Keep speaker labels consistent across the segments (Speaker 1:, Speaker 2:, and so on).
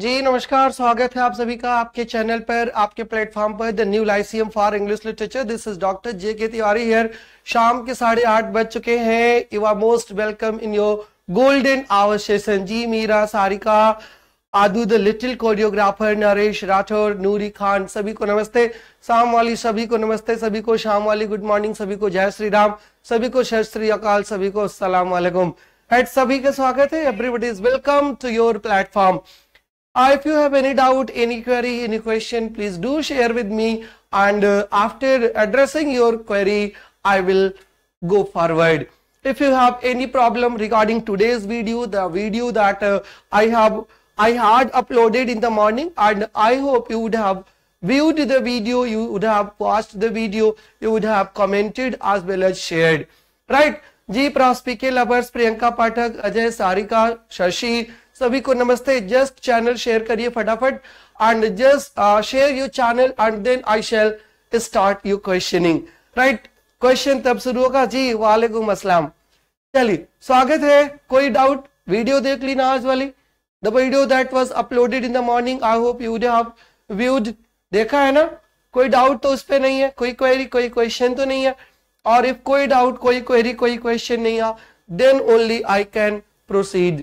Speaker 1: जी नमस्कार स्वागत है आप सभी का आपके चैनल पर आपके प्लेटफॉर्म पर the new lyceum for English literature this is doctor J K Tiwari here शाम के साढ़े आठ बज चुके हैं you are most welcome in your golden hour session जी Meera Sarika आदू the little choreographer Naresh Rathore Noori Khan सभी को नमस्ते शाम वाली सभी को नमस्ते सभी को शाम वाली गुड मॉर्निंग सभी को जय श्री राम सभी को शय श्री अकाल सभी को असलम सभी का स्वागत है everybody is welcome to your platform Uh, if you have any doubt, any query, any question, please do share with me. And uh, after addressing your query, I will go forward. If you have any problem regarding today's video, the video that uh, I have I had uploaded in the morning and I hope you would have viewed the video, you would have watched the video, you would have commented as well as shared. Right? G Prospike lovers, Priyanka Pathak, Ajay Sarika, Shashi, सभी को नमस्ते just channel share करिए फटाफट and just share your channel and then I shall start your questioning right question तब शुरू होगा जी वालेकुम असलम चलिए स्वागत है कोई डाउट वीडियो देख ली ना आज वाली the video that was uploaded in the morning I hope you have viewed देखा है ना कोई डाउट तो उस पर नहीं है कोई क्वेरी कोई क्वेश्चन तो नहीं है और इफ कोई डाउट कोई क्वेरी कोई क्वेश्चन नहीं है then only I can proceed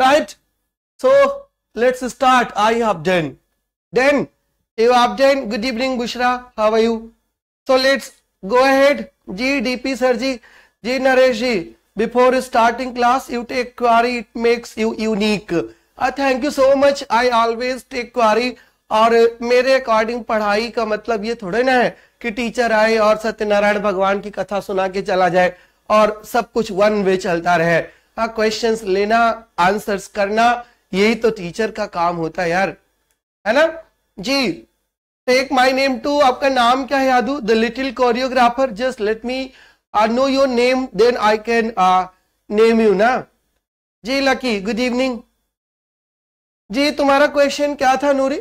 Speaker 1: right so let's start i have done then you have done good evening bushra how are you so let's go ahead g dp sir ji g naresh ji before starting class you take query it makes you unique uh, thank you so much i always take query और मेरे according पढ़ाई का मतलब ये थोड़े ना है कि टीचर आए और सत्यनारायण भगवान की कथा सुना के चला जाए और सब कुछ वन वे चलता रहे का हाँ, क्वेश्चंस लेना आंसर्स करना यही तो टीचर का काम होता है यार है ना जी टेक माई नेम टू आपका नाम क्या है Yadu the little choreographer just let me know your name then I can name you ना जी लकी गुड इवनिंग जी तुम्हारा क्वेश्चन क्या था Noori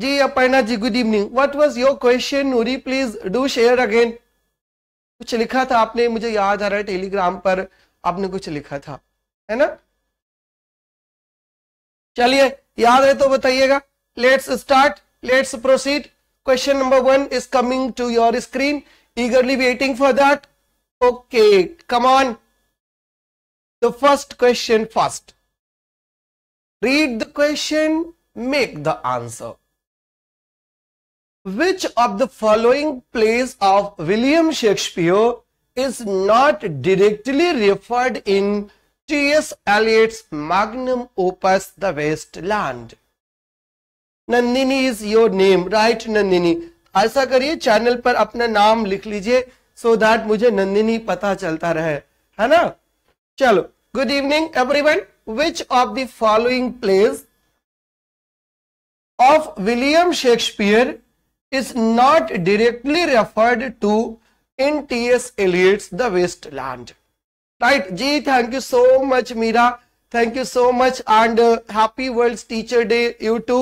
Speaker 1: ji Aparna ji good evening what was your question Noori please do share again कुछ लिखा था आपने मुझे याद आ रहा है टेलीग्राम पर आपने कुछ लिखा था है ना चलिए याद है तो बताइएगा let's start let's proceed question number one is coming to your screen eagerly waiting for that okay come on the first question first read the question make the answer which of the following plays of William Shakespeare is not directly referred in T.S. Eliot's magnum opus, The Wasteland. Nandini is your name right Nandini ऐसा करिए channel पर अपना नाम लिख लीजिए सो so that मुझे नंदिनी पता चलता रहे है ना चलो good evening everyone which of the following plays of William Shakespeare is not directly referred to in T S Eliot's the waste land right जी thank you so much Meera thank you so much and happy world teacher day you too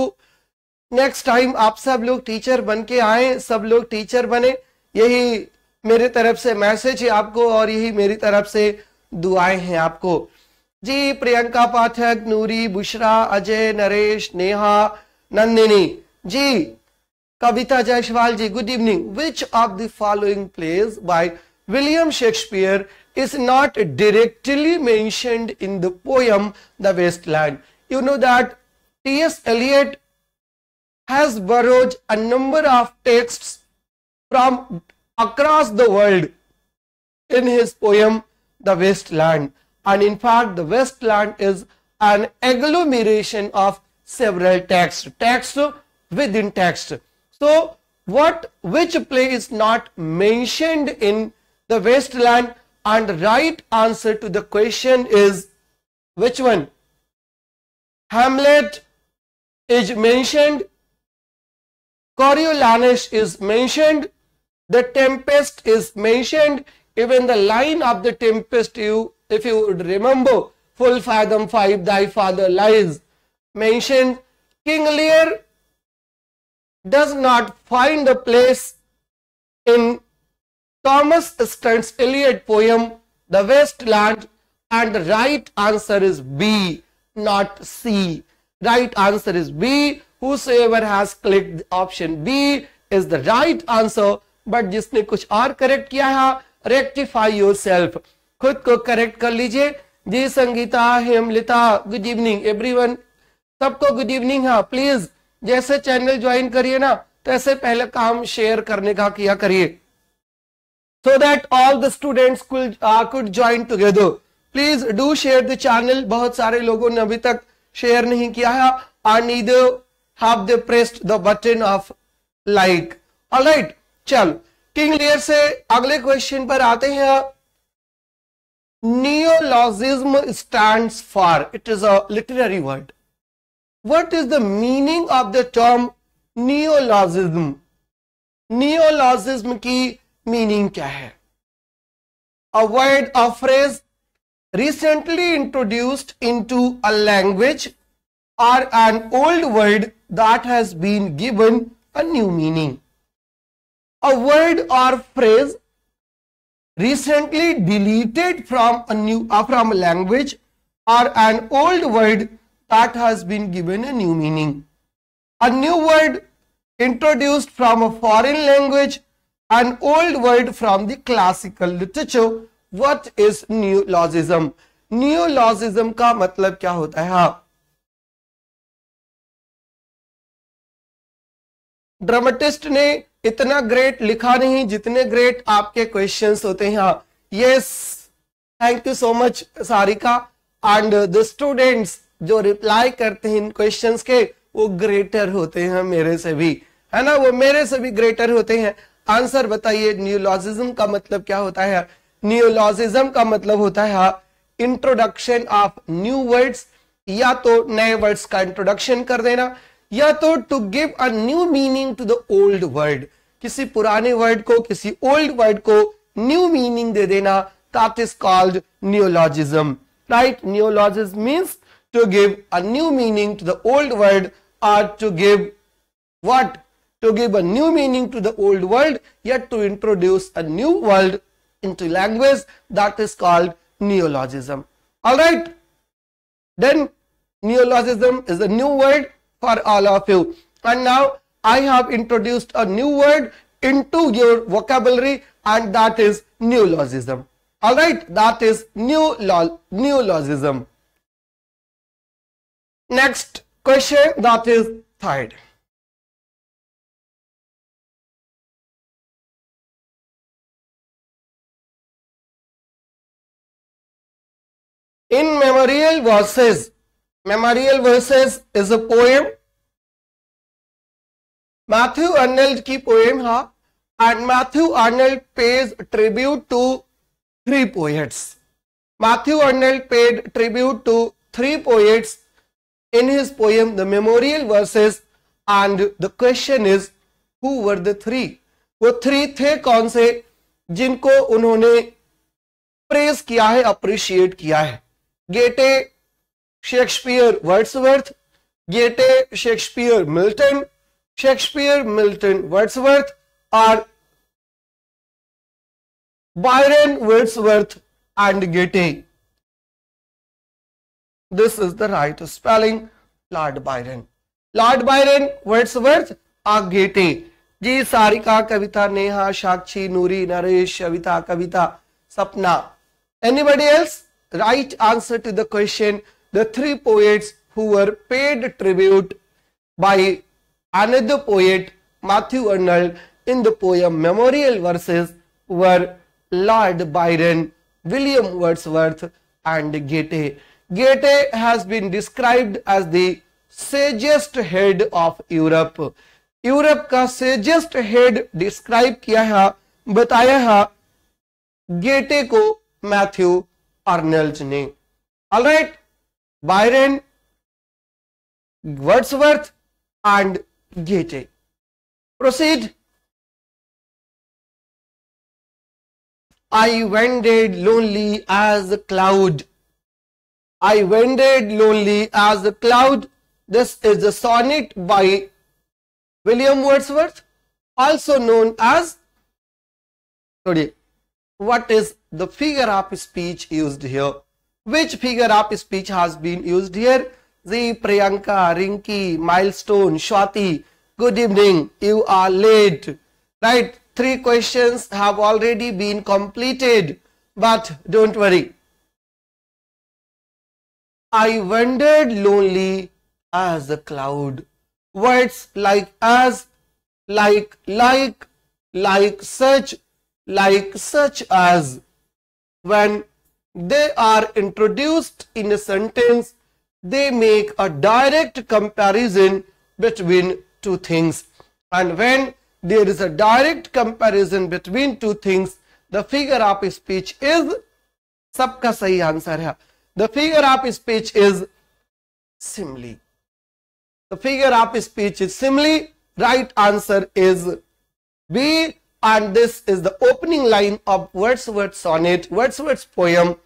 Speaker 1: next time आप सब लोग teacher बन के आए सब लोग teacher बने यही मेरे तरफ से मैसेज है आपको और यही मेरी तरफ से दुआएं हैं आपको जी Priyanka Pathak Noori Bushra Ajay Naresh Neha Nandini ji Kavita Jaiswalji, good evening. Which of the following plays by William Shakespeare is not directly mentioned in the poem The Wasteland? You know that T.S. Eliot has borrowed a number of texts from across the world in his poem The Wasteland. And in fact, The Wasteland is an agglomeration of several texts, text within text. So what which play is not mentioned in the wasteland and right answer to the question is which one? Hamlet is mentioned, Coriolanus is mentioned, the Tempest is mentioned, even the line of the Tempest you if you remember full fathom 5 thy father lies mentioned King Lear does not find a place in Thomas Stern's Iliad poem, The Wasteland, and the right answer is B, not C. Right answer is B. Whosoever has clicked option B is the right answer. but jisne kuch aur correct kiya hai rectify yourself khud ko correct kar lijiye ji sangeeta hemlita good evening everyone everyone सबको good evening है please जैसे channel join करिए ना तैसे पहले काम share करने का किया करिए so that all the students could join together please do share the channel बहुत सारे लोगों ने अभी तक शेयर नहीं किया है are need have the pressed the button of like all right चल किंग लेयर से अगले क्वेश्चन पर आते हैं neologism stands for it is a literary word what is the meaning of the term Neologism ki meaning kya hai? A word or phrase recently introduced into a language or an old word that has been given a new meaning a word or phrase recently deleted from a new uh, from a language or an old word that has been given a new meaning. A new word introduced from a foreign language, an old word from the classical literature. What is neologism? Neologism ka matlab kya hota hai ha dramatist ने इतना great लिखा नहीं जितने great आपके questions होते हैं yes thank you so much Sarika and the students जो reply करते हैं इन क्वेश्चंस के वो ग्रेटर होते हैं मेरे से भी है ना वो मेरे से भी ग्रेटर होते हैं आंसर बताइए न्यूलॉजिज्म का मतलब क्या होता है न्यूलॉजिज्म का मतलब होता है इंट्रोडक्शन ऑफ न्यू वर्ड्स या तो नए वर्ड्स का इंट्रोडक्शन कर देना या तो to give a new meaning to the old word किसी पुराने वर्ड को किसी ओल्ड वर्ड को न्यू मीनिंग दे देना that is called neologism right neologism means to give a new meaning to the old word or to give what? To give a new meaning to the old word yet to introduce a new word into language that is called neologism. Alright? Then neologism is a new word for all of you and now I have introduced a new word into your vocabulary and that is neologism. Alright, that is neolo neologism.
Speaker 2: Next question that is third. In Memorial Verses,
Speaker 1: Memorial Verses is a poem. Matthew Arnold की poem है and Matthew Arnold pays tribute to three poets. Matthew Arnold paid tribute to three poets in his poem The Memorial Verses and the question is who were the three? वो three थे कौन से जिनको उन्होंने press किया है appreciate किया है Goethe Shakespeare Wordsworth Goethe Shakespeare Milton Shakespeare Milton Wordsworth और Byron Wordsworth and Goethe This is the right spelling. Lord Byron. Lord Byron, Wordsworth, Agate. ji sarika kavita Neha, Sakshi Nuri, Naresh shavita Kavita, Sapna. Anybody else? right answer to the question the three poets who were paid tribute by another poet Matthew Arnold in the poem Memorial Verses were Lord Byron, William Wordsworth and Goethe. Goethe has been described as the sagest head of Europe Europe का sagest head describe किया है बताया है Goethe को Matthew अर्नल्ज ने alright Byron Wordsworth and Goethe
Speaker 2: proceed I
Speaker 1: wandered lonely as a cloud I wandered lonely as a cloud. This is the sonnet by William Wordsworth, also known as sorry, what is the figure of speech used here? Which figure of speech has been used here? The Priyanka, Rinki, Milestone, Shwati, good evening, you are late. Right, three questions have already been completed, but don't worry, I wandered lonely as a cloud. Words like as, like, like, like such, like such as. When they are introduced in a sentence, they make a direct comparison between two things. And when there is a direct comparison between two things, the figure of speech is सबका सही answer है the figure of speech is simile. The figure of speech is simile. Right answer is B. And this is the opening line of Wordsworth sonnet, Wordsworth's poem,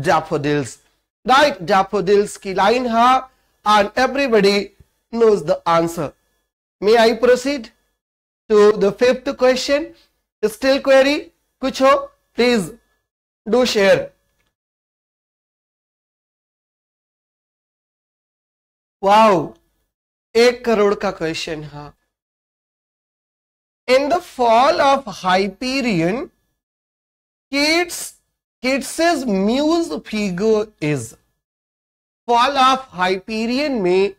Speaker 1: Daffodils. Right, Daffodils ki line ha, and everybody knows the answer. May I proceed to the fifth question? Still query? Kuch ho? Please
Speaker 2: do share. Wow एक करोड़ का question है
Speaker 1: in the fall of Hyperion Keats Keats is muse figure is fall of Hyperion में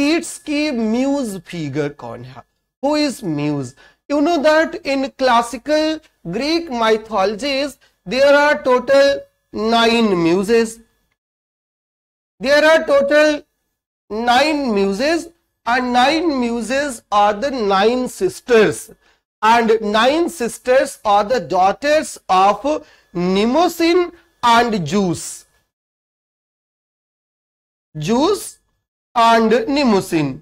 Speaker 1: Keats की muse figure कौन है who is muse you know that in classical Greek mythologies there are total nine muses there are total nine muses and nine muses are the nine sisters and nine sisters are the daughters of Mnemosyne and Zeus. Zeus
Speaker 2: and Mnemosyne.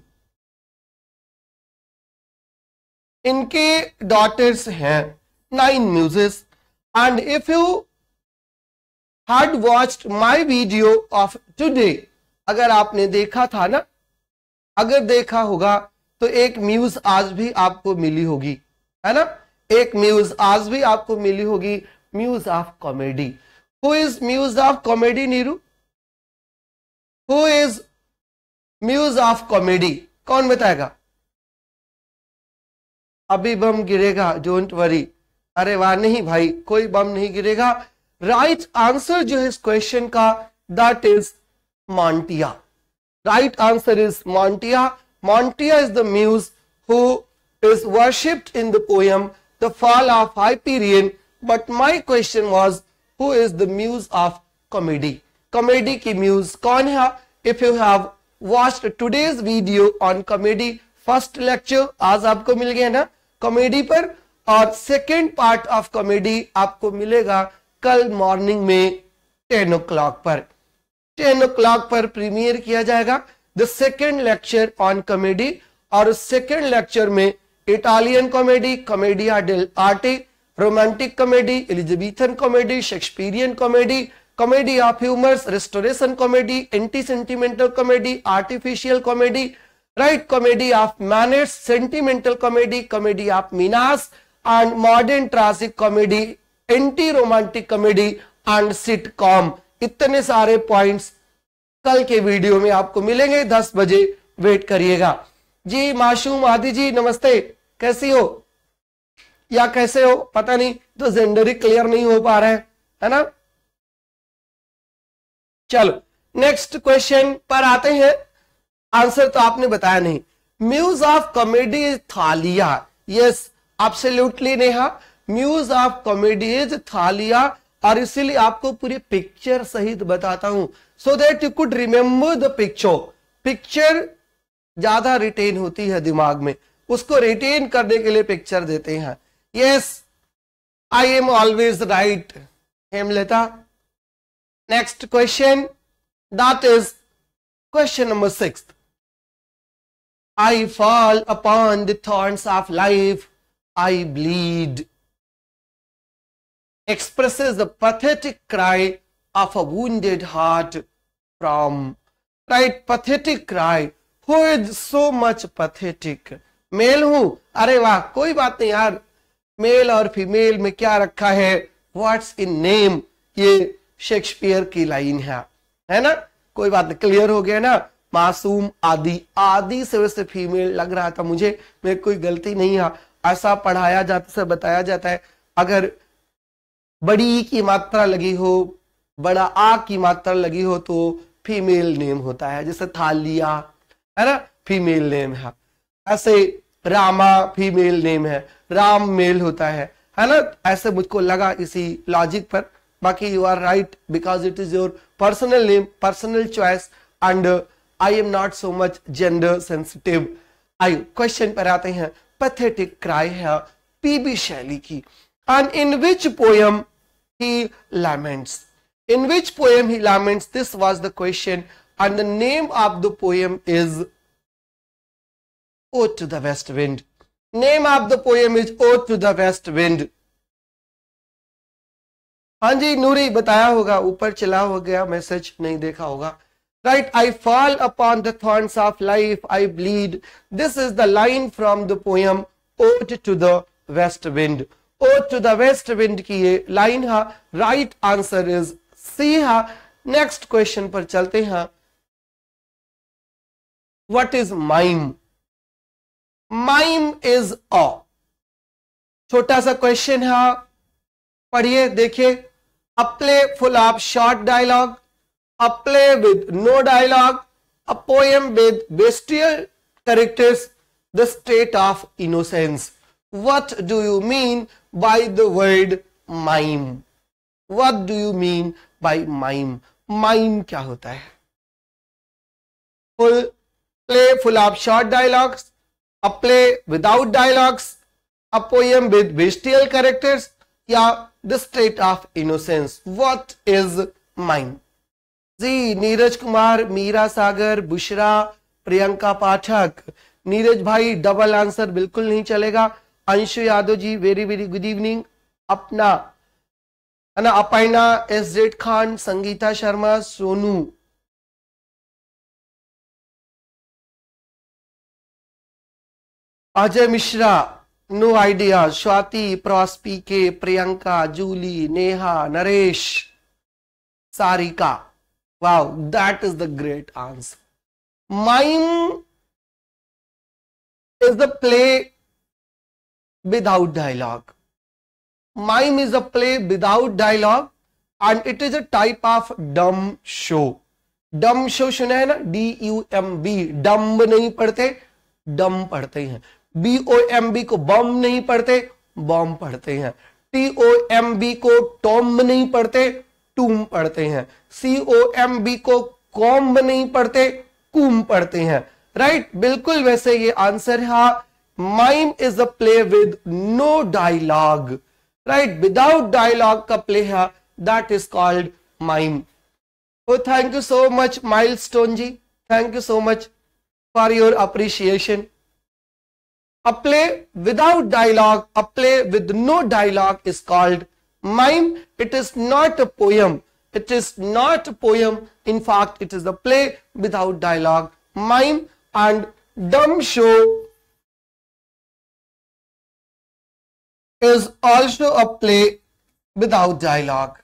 Speaker 1: इनके daughters हैं nine muses and if you had watched my video of today अगर आपने देखा था ना अगर देखा होगा तो एक म्यूज आज भी आपको मिली होगी है ना एक म्यूज आज भी आपको मिली होगी muse of comedy who is muse of comedy Neeru who is muse of comedy कौन बताएगा अभी बम गिरेगा डोंट वरी अरे वाह नहीं भाई कोई बम नहीं गिरेगा राइट right आंसर जो है इस क्वेश्चन का that is Montia. Right answer is Montia. Montia is the muse who is worshipped in the poem The Fall of Hyperion. But my question was, who is the muse of comedy? Comedy ki muse kaun hai? If you have watched today's video on comedy, first lecture aaj aapko mil gaya na comedy par और second part of comedy आपको मिलेगा कल morning में ten o'clock पर ten o पर premiere किया जाएगा the second lecture on comedy और उस सेकेंड लेक्चर में Italian comedy commedia dell'arte romantic comedy Elizabethan comedy Shakespearean comedy comedy of humours restoration comedy anti sentimental comedy artificial comedy right comedy of manners sentimental comedy comedy of menace modern modern comedy anti romantic comedy and sitcom इतने सारे points कल के video में आपको मिलेंगे दस बजे wait करिएगा जी माशूम आदि जी नमस्ते कैसी हो या कैसे हो पता नहीं तो जेंडर ही क्लियर नहीं हो पा रहा है है ना चलो नेक्स्ट क्वेश्चन पर आते हैं आंसर तो आपने बताया नहीं muse of comedy is Thalia yes लूटली Neha muse of comedy is Thalia और इसीलिए आपको पूरी पिक्चर सहित बताता हूं so that you could remember the picture picture ज्यादा रिटेन होती है दिमाग में उसको रिटेन करने के लिए पिक्चर देते हैं yes I am always right Hemlata next question that is question number six I fall upon the thorns of life I bleed expresses the pathetic cry of a wounded heart from right pathetic cry who is so much pathetic male हूं अरे वाह कोई बात नहीं यार male और female में क्या रखा है व्हाट्स इन नेम ये शेक्सपियर की लाइन है है ना कोई बात नहीं क्लियर हो गया ना मासूम आदि आदि से वैसे फीमेल लग रहा था मुझे मेरी कोई गलती नहीं है ऐसा पढ़ाया जाता से बताया जाता है अगर बड़ी की मात्रा लगी हो बड़ा आ की मात्रा लगी हो तो फीमेल नेम होता है जैसे थालिया है ना फीमेल नेम है ऐसे रामा फीमेल नेम है राम मेल होता है है ना ऐसे मुझको लगा इसी लॉजिक पर बाकी you are right because it is your personal name personal choice and I am not so much gender sensitive I question पर आते हैं पैथेटिक क्राई है पीबी शैली की and in which poem he laments. In which poem he laments? This was the question and the name of the poem is Ode to the West Wind. Name of the poem is Ode to the West Wind. हाँ जी नूरी बताया होगा ऊपर चला हो गया message नहीं देखा होगा right I fall upon the thorns of life I bleed this is the line from the poem ode to the west wind or to the west wind की ये लाइन है राइट आंसर इज सी है next question पर चलते हैं what is mime mime is a छोटा सा question है पढ़िए देखिए a play full of short dialogue a play with no dialogue a poem with bestial characters the state of innocence what do you mean by the word mime? What do you mean by mime? Mime क्या होता है Full play full of short dialogues, a play without dialogues, a poem with bestial characters या the state of innocence. What is mime? Ji Neeraj Kumar Meera Sagar Bushra Priyanka Pathak Neeraj भाई double answer बिल्कुल नहीं चलेगा Anshu Yadav ji very very good evening अपना है ना अपना S Z Khan Sangeeta Sharma Sonu
Speaker 2: Ajay Mishra
Speaker 1: no idea Swati प्रॉस्पी के Priyanka Julie Neha Naresh Sarika wow that is the great answer
Speaker 2: mime is the play
Speaker 1: without dialogue. Mime is a play without dialogue and it is a type of dumb show. Dumb show सुना है ना D U M B dumb नहीं पढ़ते dumb पढ़ते हैं B O M B को bomb नहीं पढ़ते बॉम पढ़ते हैं टी ओ एम बी को टॉम नहीं पढ़ते टूम पढ़ते हैं सी ओ एम बी को कॉम्ब नहीं पढ़ते कुम पढ़ते हैं राइट बिल्कुल वैसे ये आंसर है हाँ, mime is a play with no dialogue right without dialogue ka play that is called mime oh thank you so much milestone ji thank you so much for your appreciation a play without dialogue a play with no dialogue is called mime it is not a poem it is not a poem in fact it is a play without dialogue mime and dumb show is also a play without dialogue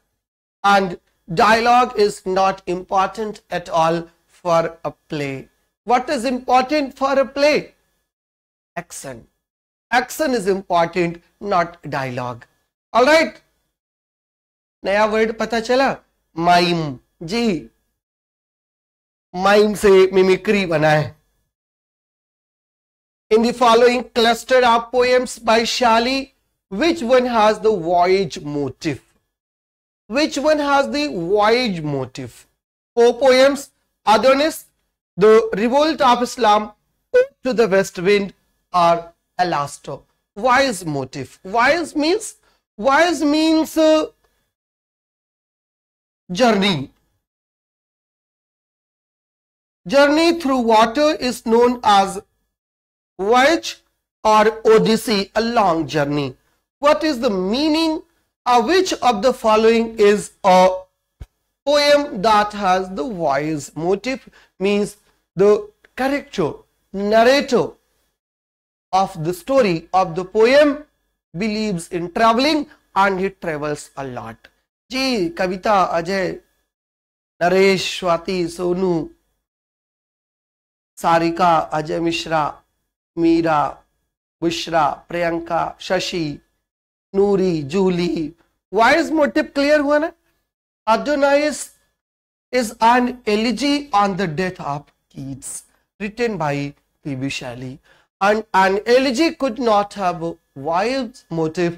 Speaker 1: and dialogue is not important at all for a play. What is important for a play? Action. Action is important, not dialogue. All right. नया word पता चला mime जी mime से mimicry बनाए In the following clustered of poems by Shelley which one has the voyage motif which one has the voyage motif four poems adonis the revolt of islam to the west wind are elasto wise motif wise means wise means uh,
Speaker 2: journey journey
Speaker 1: through water is known as voyage or odyssey a long journey what is the meaning of uh, which of the following is a poem that has the voice motif means the character narrator of the story of the poem believes in traveling and he travels a lot Ji Kavita Ajay Naresh Swati Sonu Sarika Ajay Mishra Meera Bushra Priyanka Shashi. Nuri, Julie. Why is motive clear हुआ ना? Adonais is an elegy on the death of Keats, written by P.B. Shelley. And an elegy could not have wild motive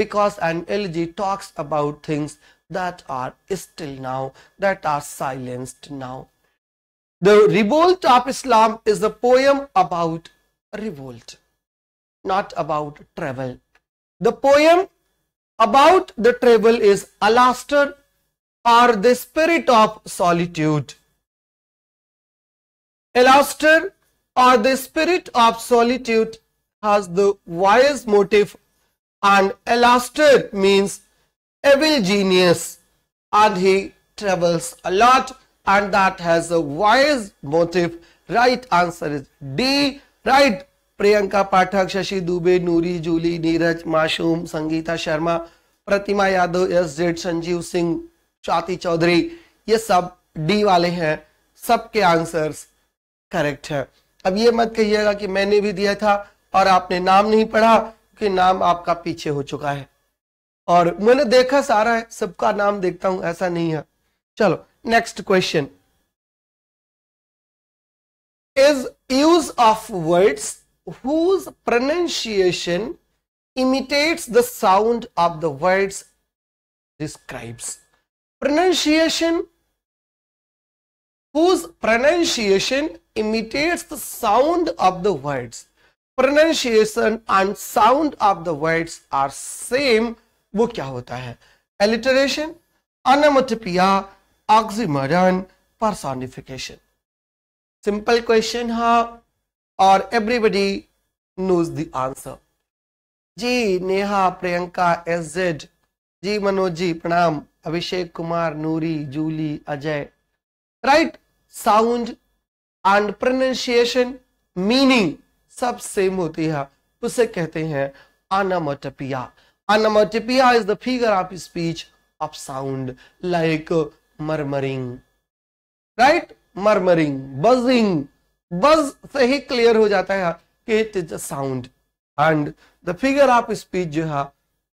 Speaker 1: because an elegy talks about things that are still now, that are silenced now. The Revolt of Islam is a poem about revolt, not about travel. The poem about the travel is Alaster or the spirit of solitude. Alaster or the spirit of solitude has the wise motive and Alaster means evil genius and he travels a lot and that has a wise motive. Right answer is D. Right Priyanka Pathak Shashi Dubey Nuri Julie Neeraj Masoom Sangeeta Sharma Pratima Yadav S Z Sanjeev Singh Swati Chaudhary ये सब D वाले हैं सबके answers correct है अब ये मत कहिएगा कि मैंने भी दिया था और आपने नाम नहीं पढ़ा कि नाम आपका पीछे हो चुका है और मैंने देखा सारा है सबका नाम देखता हूं ऐसा नहीं है चलो next question is use of words whose pronunciation imitates the sound of the words describes. Pronunciation whose pronunciation imitates the sound of the words. Pronunciation and sound of the words are same. वो क्या होता है alliteration onomatopoeia oxymoron personification simple question है और everybody knows the answer ji Neha Priyanka S Z ji Manoj ji प्रणाम अभिषेक कुमार नूरी Julie Ajay right sound and pronunciation meaning सब same होती है उसे कहते हैं onomatopoeia onomatopoeia is the figure of speech of sound like murmuring right murmuring buzzing buzz से ही क्लियर हो जाता है कि it is a sound and the figure of speech जो है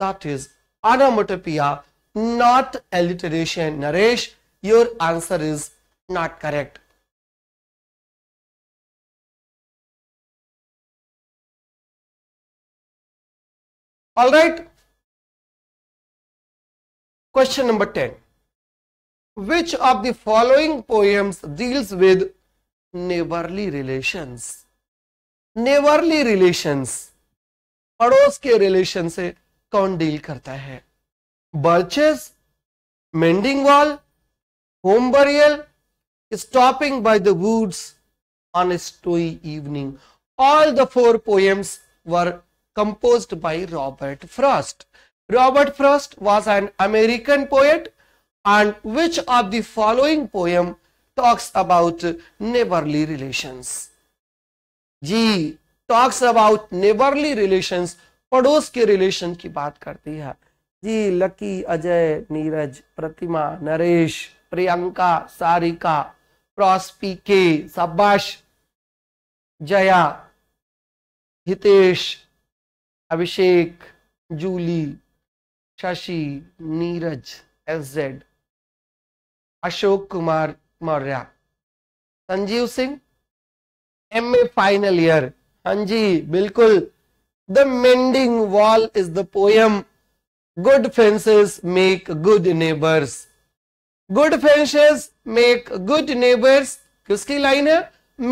Speaker 1: that is onomatopoeia not alliteration Naresh your answer is not correct
Speaker 2: all right question number ten
Speaker 1: which of the following poems deals with neighbourly relations neighbourly relations पड़ोस के relation से कौन deal करता है birches mending wall home burial stopping by the woods on a snowy evening all the four poems were compose by Robert Frost Robert Frost was an American poet and which of the following poem talks about neighborly relations. Ji talks about neighbourly relation पड़ोस के relation की बात करती है जी lucky Ajay Neeraj Pratima Naresh Priyanka Sarika प्रॉस्पी के सबाश Jaya Hitesh Abhishek Julie Shashi Neeraj S Z Ashok Kumar Maurya Sanjeev Singh M A final year हाँ जी बिल्कुल the mending wall is the poem good fences make good neighbours good fences make good neighbours किसकी लाइन है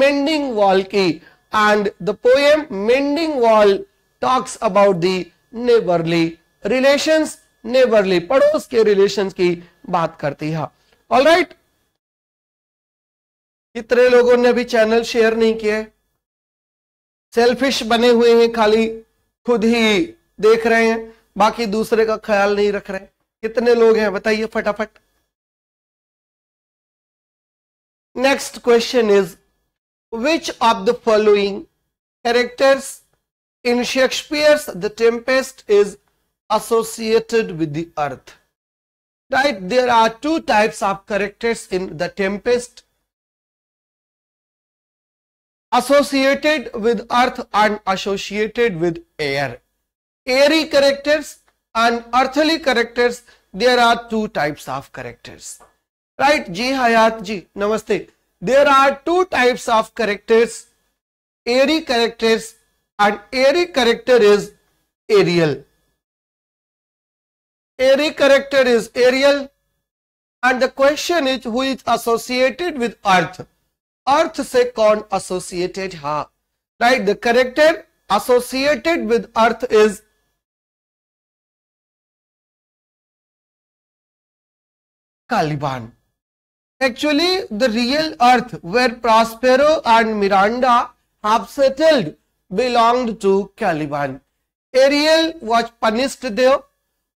Speaker 1: मेंडिंग वॉल की and the poem mending wall talks about the neighbourly relations neighbourly पड़ोस के relations की बात करती है all right कितने लोगों ने अभी चैनल शेयर नहीं किए सेल्फिश बने हुए हैं खाली खुद ही देख रहे हैं बाकी दूसरे का ख्याल नहीं रख रहे कितने लोग हैं बताइए फटाफट
Speaker 2: next question is
Speaker 1: which of the following characters in Shakespeare's the Tempest is associated with the earth right there are two types of characters in the Tempest associated with earth and associated with air. Airy characters and earthly characters, there are two types of characters. Right? Ji Hayat Ji, Namaste. There are two types of characters, airy characters and airy character is aerial. Airy character is aerial and the question is who is associated with earth earth से कौन associated हा right the character associated with earth is Caliban actually the real earth where Prospero and Miranda have settled belonged to Caliban Ariel was punished they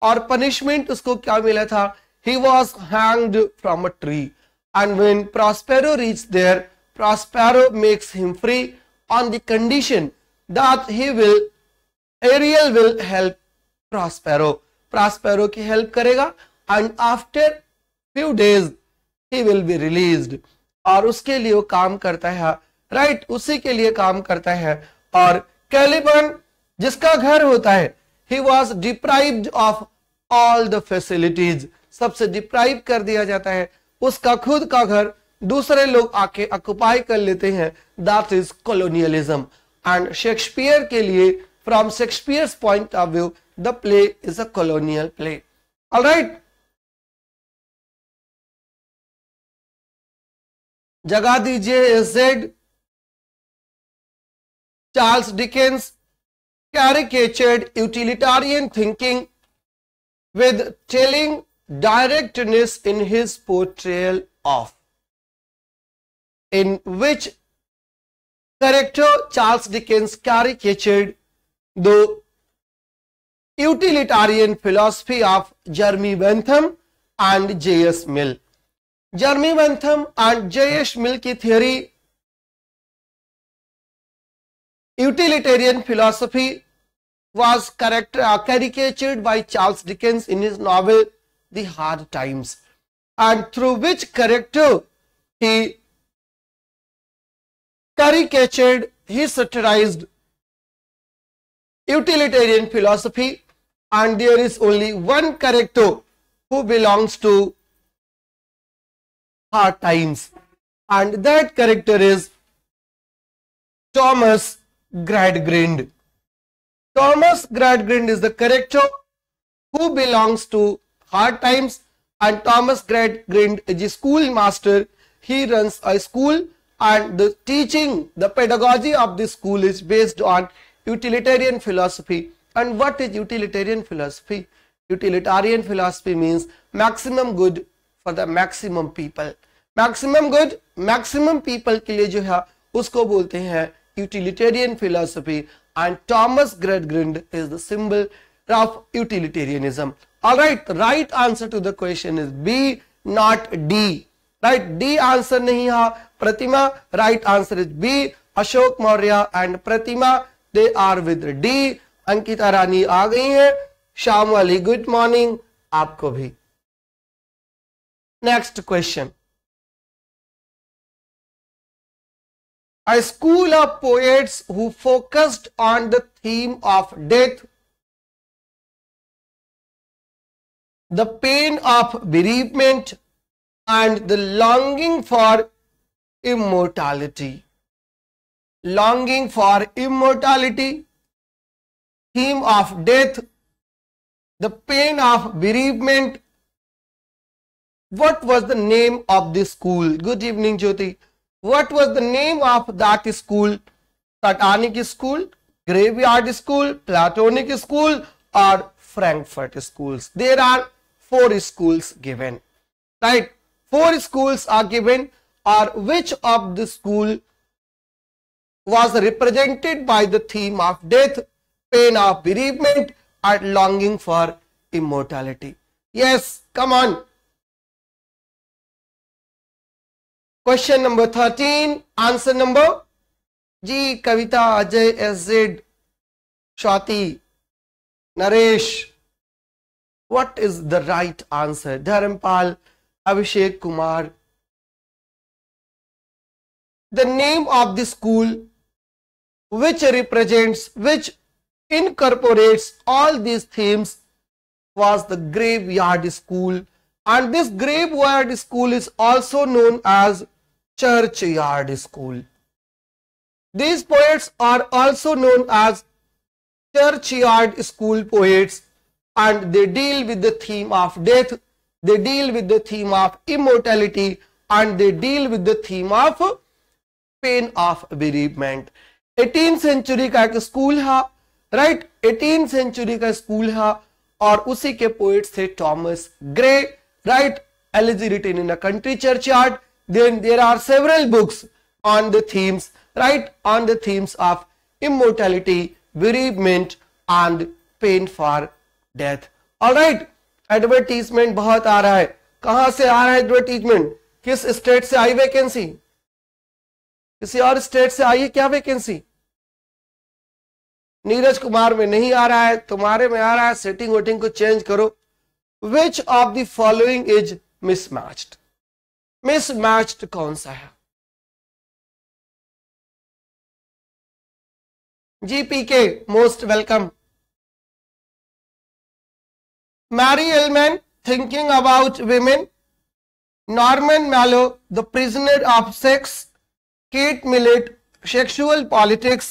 Speaker 1: और punishment उसको क्या मिला था he was hanged from a tree And when Prospero reaches there, Prospero makes him free on the condition that he will, Ariel will help Prospero. Prospero ki help karega and after few days he will be released. aur uske liye wo kaam karta hai right, usi ke liye kaam karta hai aur caliban jiska ghar hota hai he was deprived of all the facilities sabse deprive kar diya jata hai उसका खुद का घर दूसरे लोग आके occupy कर लेते हैं that is colonialism and Shakespeare के लिए from Shakespeare's point of view the play is a colonial play right
Speaker 2: जगा दीजिए Z Charles Dickens caricatured
Speaker 1: utilitarian thinking with telling directness in his portrayal of in which character Charles Dickens caricatured the utilitarian philosophy of Jeremy Bentham and J.S. Mill. Jeremy Bentham and J.S. Mill theory utilitarian philosophy was character, uh, caricatured by Charles Dickens in his novel the hard times and through which character he caricatured, he satirized utilitarian philosophy and there is only one character who belongs to hard times and that character is Thomas Gradgrind. Thomas Gradgrind is the character who belongs to hard times and Thomas Gred Grind is a schoolmaster. He runs a school and the teaching, the pedagogy of this school is based on utilitarian philosophy. And what is utilitarian philosophy? Utilitarian philosophy means maximum good for the maximum people. Maximum good, maximum people के लिए जो है उसको बोलते हैं utilitarian philosophy and Thomas Gradgrind is the symbol of utilitarianism. All right, right answer to the question is B, not D. Right, D answer nahi ha. Pratima, right answer is B. Ashok Maurya and Pratima, they are with D. Ankita Rani aa gayi hai sham wali good morning aapko bhi
Speaker 2: next question A school of poets who focused on the theme of death the pain of bereavement
Speaker 1: and the longing for immortality. Longing for immortality, theme of death, the pain of bereavement. What was the name of this school? Good evening, Jyoti. What was the name of that school? Satanic school, graveyard school, platonic school, or Frankfurt schools. There are four schools given. Right? Four schools are given or which of the school was represented by the theme of death, pain of bereavement and longing for immortality. Yes, come on.
Speaker 2: Question number 13, answer number
Speaker 1: G. Kavita, Ajay, S. Z. Shwati, Naresh, what is the right answer? Dharampal
Speaker 2: Abhishek Kumar. The name of the
Speaker 1: school which represents, which incorporates all these themes was the graveyard school and this graveyard school is also known as churchyard school. These poets are also known as churchyard school poets and they deal with the theme of death, they deal with the theme of immortality, and they deal with the theme of pain of bereavement. 18th century का एक school है right? Eighteenth century का school है और उसी के poets थे Thomas Gray, right? Elegy written in a country churchyard. then there are several books on the themes right on the themes of immortality bereavement and pain for death और right advertisement बहुत आ रहा है कहां से आ रहा है एडवर्टीजमेंट किस स्टेट से आई वैकेंसी किसी और स्टेट से आई है क्या वैकेंसी नीरज कुमार में नहीं आ रहा है तुम्हारे में आ रहा है सेटिंग वोटिंग को चेंज करो which of the following is mismatched mismatched कौन सा है
Speaker 2: जीपी के most welcome Mary Ellmann thinking about women
Speaker 1: Norman Mailer the prisoner of sex Kate Millett sexual politics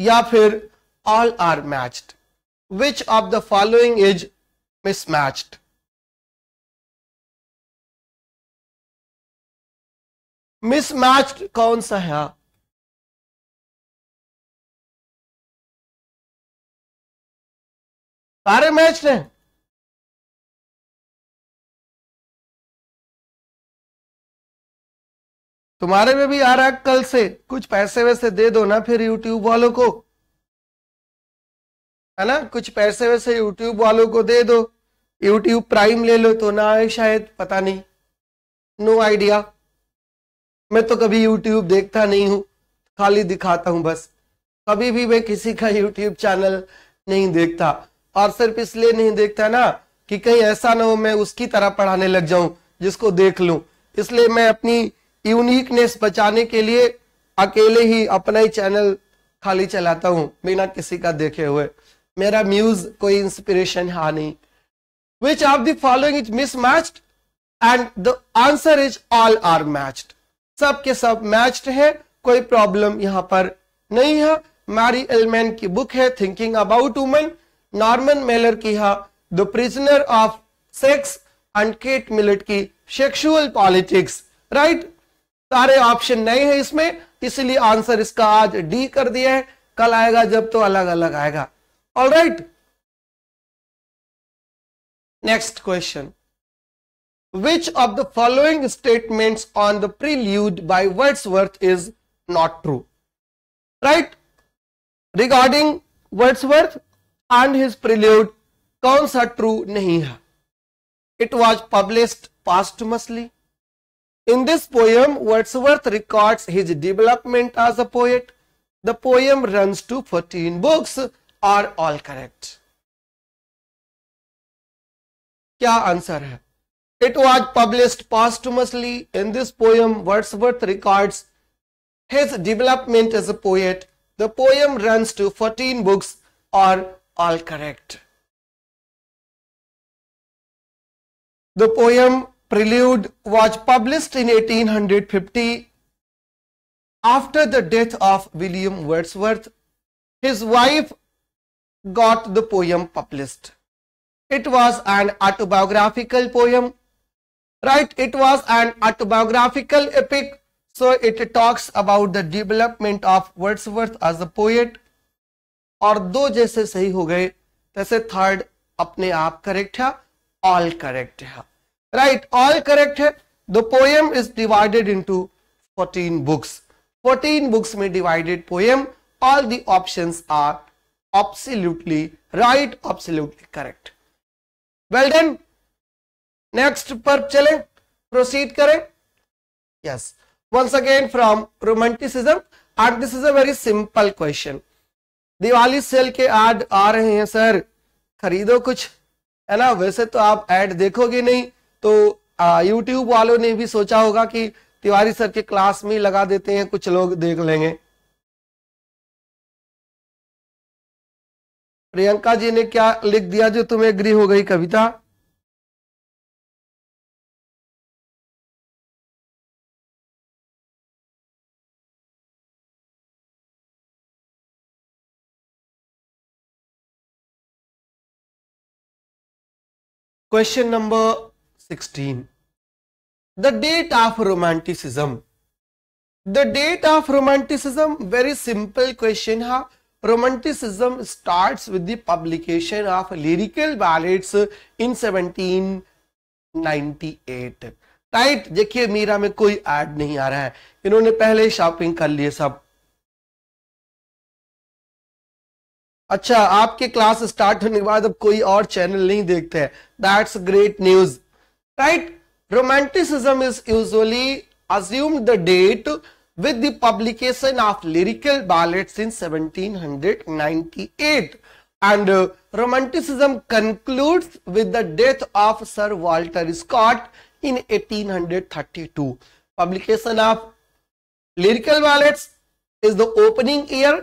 Speaker 1: या फिर all are match which of the following is mismatch
Speaker 2: mismatch कौन सा है सारे मैच हैं तुम्हारे में भी आ रहा है कल से कुछ पैसे
Speaker 1: वैसे दे दो ना फिर यूट्यूब वालों को है ना कुछ पैसे वैसे यूट्यूब वालों को दे दो यूट्यूब प्राइम ले लो तो ना आए शायद पता नहीं नो आइडिया मैं तो कभी यूट्यूब देखता नहीं हूं खाली दिखाता हूं बस कभी भी मैं किसी का यूट्यूब चैनल नहीं देखता और सिर्फ इसलिए नहीं देखता ना कि कहीं ऐसा ना हो मैं उसकी तरह पढ़ाने लग जाऊं जिसको देख लू इसलिए मैं अपनी यूनिकनेस बचाने के लिए अकेले ही अपना ही चैनल खाली चलाता हूं बिना किसी का देखे हुए मेरा म्यूज कोई इंस्पिरेशन हा नहीं which of the following is mismatched and the answer is all are matched सब के सब मैच्ड है कोई प्रॉब्लम यहां पर नहीं है मैरी एलमैन की बुक है thinking about woman Norman Mailer की है the prisoner of sex and Kate Millett की सेक्सुअल पॉलिटिक्स राइट सारे ऑप्शन नए हैं इसमें इसलिए आंसर इसका आज डी कर दिया है कल आएगा जब तो अलग अलग आएगा all right next question which of the following statements on the prelude by worth is not true right regarding Wordsworth and his prelude कौन सा ट्रू नहीं है it was published posthumously In this poem, Wordsworth records his development as a poet. The poem runs to 14 books. Are all correct?
Speaker 2: क्या answer है It was published
Speaker 1: posthumously. In this poem, Wordsworth records his development as a poet. The poem runs to 14 books are all correct.
Speaker 2: The poem Prelude
Speaker 1: was published in 1850 after the death of William Wordsworth. His wife got the poem published. It was an autobiographical poem, right? It was an autobiographical epic. So it talks about the development of Wordsworth as a poet. और दो जैसे सही हो गए तैसे third अपने आप correct है ऑल करेक्ट है राइट ऑल करेक्ट है the poem is divided into fourteen books fourteen books में divided poem all the option are absolutely right absolutely correct well done next पर चले प्रोसीड करें yes once again from romanticism this is a very simple question Diwali sale के ad आ रहे हैं sir खरीदो कुछ है ना वैसे तो आप एड देखोगे नहीं तो यूट्यूब वालों ने भी सोचा होगा कि तिवारी सर के क्लास में लगा देते हैं कुछ लोग देख लेंगे
Speaker 2: प्रियंका जी ने क्या लिख दिया जो तुम्हें एग्री हो गई Kavita question number 16.
Speaker 1: The date of romanticism. The date of romanticism, very simple question. ha Romanticism starts with the publication of lyrical ballads in 1798. Right देखिए मीरा में कोई ऐड नहीं आ रहा है इन्होंने पहले शॉपिंग कर लिए सब अच्छा आपके क्लास स्टार्ट होने के बाद अब कोई और चैनल नहीं देखते हैं that's great news right romanticism is usually assumed the date with the publication of lyrical ballads in 1798 and uh, romanticism concludes with the death of sir walter scott in 1832 publication of lyrical ballads is the opening year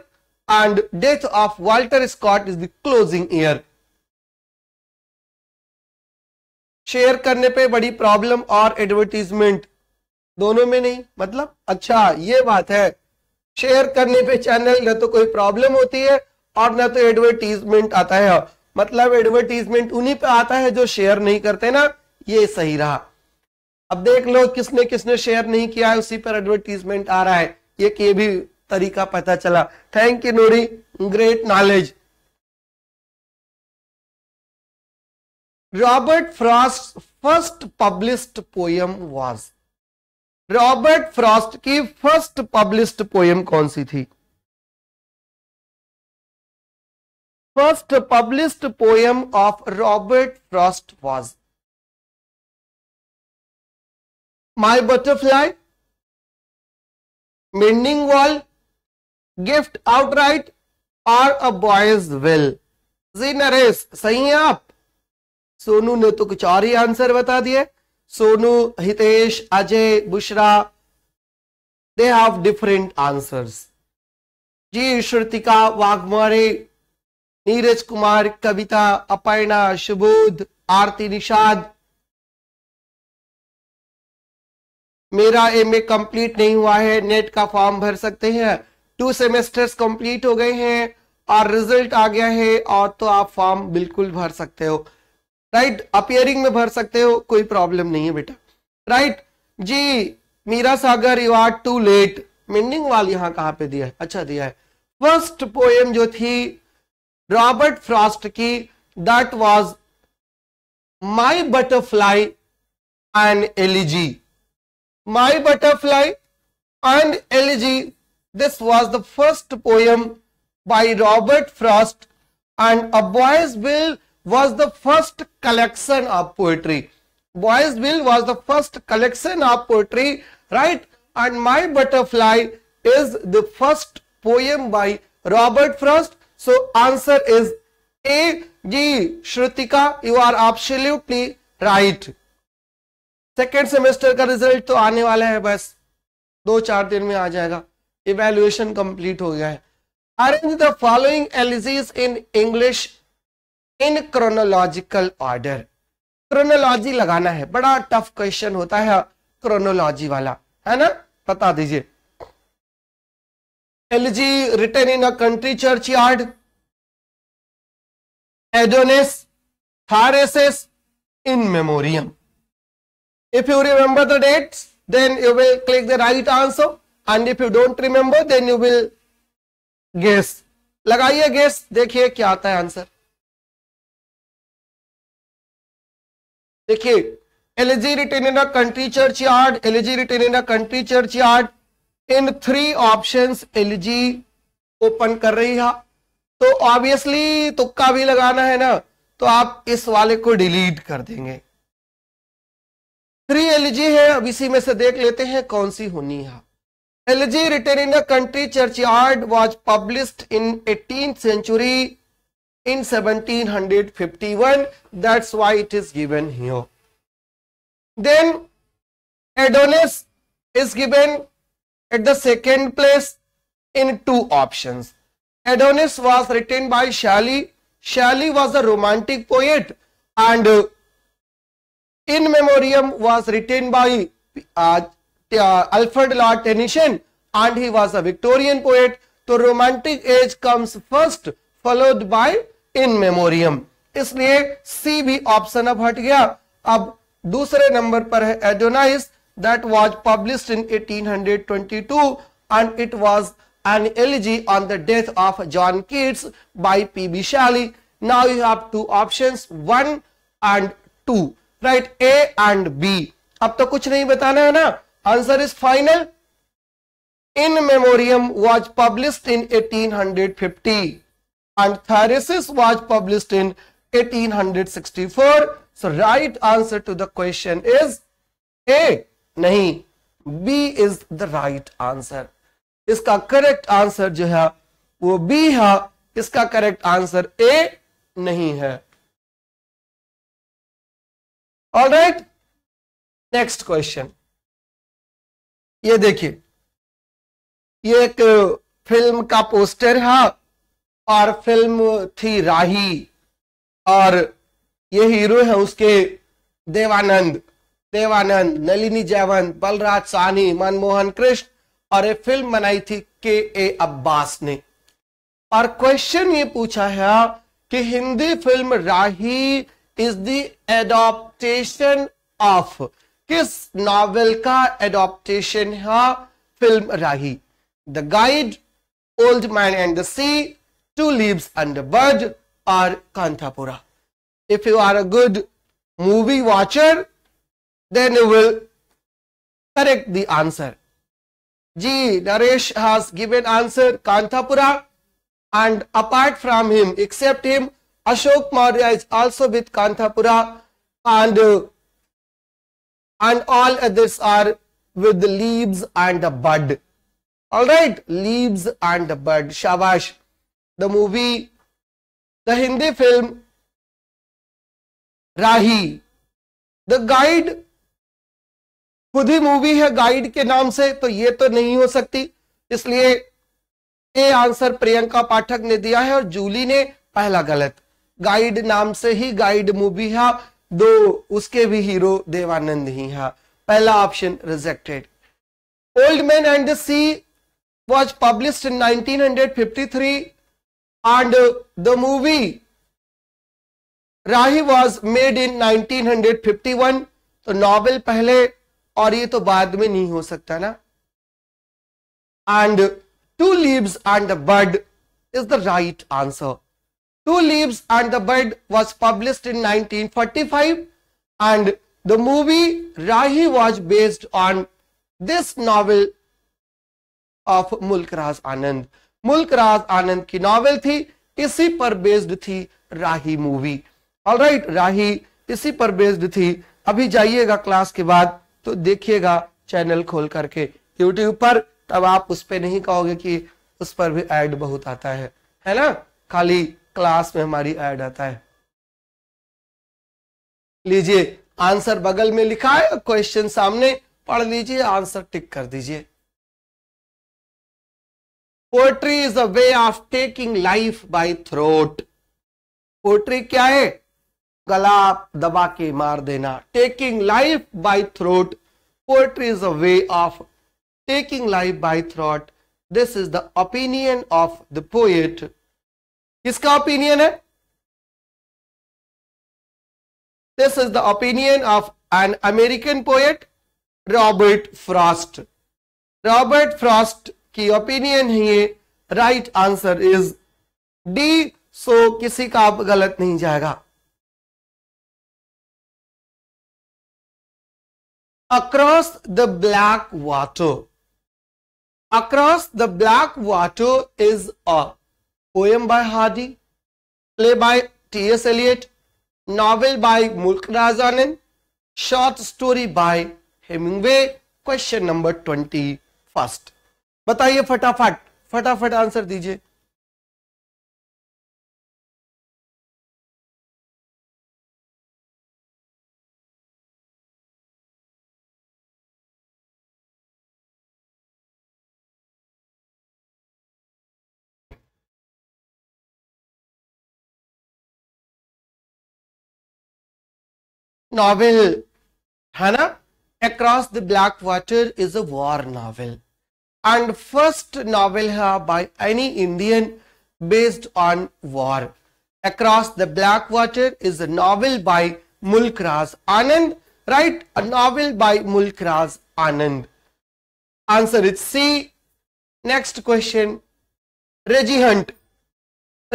Speaker 1: and death of walter scott is the closing year share करने पे बड़ी problem और advertisement दोनों में नहीं मतलब अच्छा ये बात है शेयर करने पे चैनल न तो कोई प्रॉब्लम होती है और न तो एडवर्टीजमेंट आता है मतलब एडवर्टीजमेंट उन्हीं पे आता है जो शेयर नहीं करते ना ये सही रहा अब देख लो किसने किसने शेयर नहीं किया है उसी पर एडवर्टीजमेंट आ रहा है ये के भी तरीका पता चला thank you Norrie great knowledge Robert Frost first published poem was Robert Frost की फर्स्ट पब्लिस्ड पोयम कौन सी
Speaker 2: थी first published poem of Robert Frost was my butterfly mending wall
Speaker 1: gift outright और अ बॉयज विल जी नरेश सही है आप सोनू ने तो कुछ और ही आंसर बता दिए Sonu Hitesh Ajay Bushra they have different answers जी श्रुतिका वाघमारे नीरज कुमार कविता अपर्णा सुबोध आरती निषाद मेरा एम ए कंप्लीट नहीं हुआ है नेट का फॉर्म भर सकते हैं टू सेमेस्टर्स कंप्लीट हो गए हैं और रिजल्ट आ गया है और तो आप फॉर्म बिल्कुल भर सकते हो राइट right? अपियरिंग में भर सकते हो कोई प्रॉब्लम नहीं है बेटा राइट right? जी Meera Sagar you are too late meaning वाल यहां कहां पे दिया है अच्छा दिया है फर्स्ट पोएम जो थी रॉबर्ट फ्रॉस्ट की that was my butterfly and elegy my butterfly and elegy this was the first poem by Robert Frost and a boy's will was the first collection of poetry. Boys Will was the first collection of poetry, right? And My Butterfly is the first poem by Robert Frost. So answer is A. G. Shrutika, you are absolutely right. Second semester का result तो आने वाला है बस दो चार दिन में आ जाएगा इवेल्युएशन कंप्लीट हो गया है arrange the following elegies in English in chronological order chronology लगाना है बड़ा टफ क्वेश्चन होता है क्रोनोलॉजी वाला है ना बता दीजिए
Speaker 2: elegy written in a country churchyard
Speaker 1: Adonais Thyrsis in memoriam if you remember the date then you will click the right answer and if you don't remember then you will guess लगाइए guess देखिए क्या आता है answer
Speaker 2: देखिए elegy written in a country
Speaker 1: churchyard elegy written in a country churchyard in three option elegy open कर रही है तो ऑब्वियसली तुक्का भी लगाना है ना तो आप इस वाले को डिलीट कर देंगे थ्री एलजी है अब इसी में से देख लेते हैं कौन सी होनी है elegy written in a country churchyard was published in eighteen century in 1751 that's why it is given here then adonis is given at the second place in two options adonis was written by shelley shelley was a romantic poet and uh, in memoriam was written by uh, uh alfred lord tennyson and he was a victorian poet so romantic age comes first followed by in memoriam इसलिए C भी option अब हट गया अब दूसरे number पर है Adonais that was published in 1822 and it was an elegy on the death of John Keats by P B Shelley now you have two options one and two right A and B अब तो कुछ नहीं बताना है ना answer is final in memoriam was published in 1850 and thyrsis was published in 1864. So right answer to the question is A. नहीं B is the right answer. इसका correct answer जो है वो B है इसका correct answer A नहीं है
Speaker 2: all right next question ये देखिए ये एक
Speaker 1: फिल्म का पोस्टर है और फिल्म थी राही और ये हीरो है उसके देवानंद देवानंद नलिनी जयवंत बलराज सानी मनमोहन कृष्ण और ये फिल्म बनाई थी के ए अब्बास ने और क्वेश्चन ये पूछा है कि Hindi film Rahi is the adaptation of किस नॉवेल का एडॉप्टेशन है film Rahi the guide old man and the sea two leaves and a bud are Kantapura. If you are a good movie watcher, then you will correct the answer. G. Naresh has given answer Kantapura and apart from him, except him, Ashok Maurya is also with Kantapura and, uh, and all others are with the leaves and the bud. Alright, leaves and the bud. Shavash. The movie the Hindi film
Speaker 2: Rahi the guide
Speaker 1: खुद ही movie है Guide के नाम से तो ये तो नहीं हो सकती इसलिए ए आंसर प्रियंका पाठक ने दिया है और जूली ने पहला गलत गाइड नाम से ही गाइड मूवी है दो उसके भी हीरो देवानंद ही है पहला option rejected old man and the sea was published in 1953 and uh, the movie Rahi was made in 1951 The novel, पहले और ये तो बाद में नहीं and two leaves and a bird is the right answer two leaves and a bird was published in 1945 and the movie Rahi was based on this novel of Mulk Anand Raj Anand की novel थी इसी पर based थी Rahi movie all right Rahi इसी पर based थी अभी जाइएगा क्लास के बाद तो देखिएगा चैनल खोल करके यूट्यूब पर तब आप उस पर नहीं कहोगे कि उस पर भी एड बहुत आता है है ना खाली क्लास में हमारी एड आता है लीजिए आंसर बगल में लिखा है क्वेश्चन सामने पढ़ लीजिए आंसर टिक कर दीजिए poetry is a way of taking life by throat poetry क्या है गला दबा के मार देना taking life by throat poetry is a way of taking life by throat this is the opinion of the poet किसका ओपिनियन है this is the opinion of an American poet Robert Frost Robert Frost की opinion है ये right answer is D so किसी का आप गलत नहीं जाएगा across the black water across the black water is a poem by Hardy play by T S Eliot novel by Mulk Rajanand short story by Hemingway question number twenty first बताइए फटाफट फटाफट answer दीजिए नॉवेल है ना across the black water is a war novel and first novel by any Indian based on war. Across the Black Water is a novel by Mulk Anand, right? A novel by Mulk Anand. Answer is C. Next question. Reggie Hunt.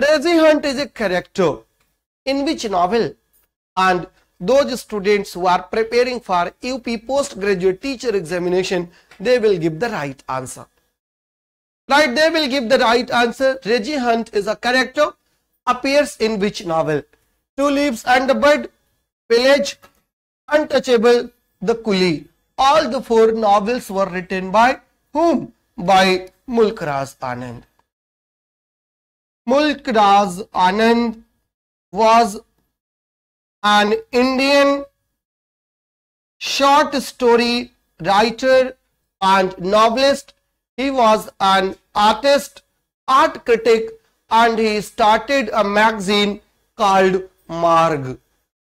Speaker 1: Reggie Hunt is a character in which novel? And those students who are preparing for UP postgraduate teacher examination, they will give the right answer. Right, they will give the right answer. Reggie Hunt is a character, appears in which novel? Two Leaves and a Bud, Village, Untouchable, The Coolie. All the four novels were written by whom? By Mulk Anand. Mulk Anand was an Indian short story writer and novelist. He was an artist, art critic and he started a magazine called Marg.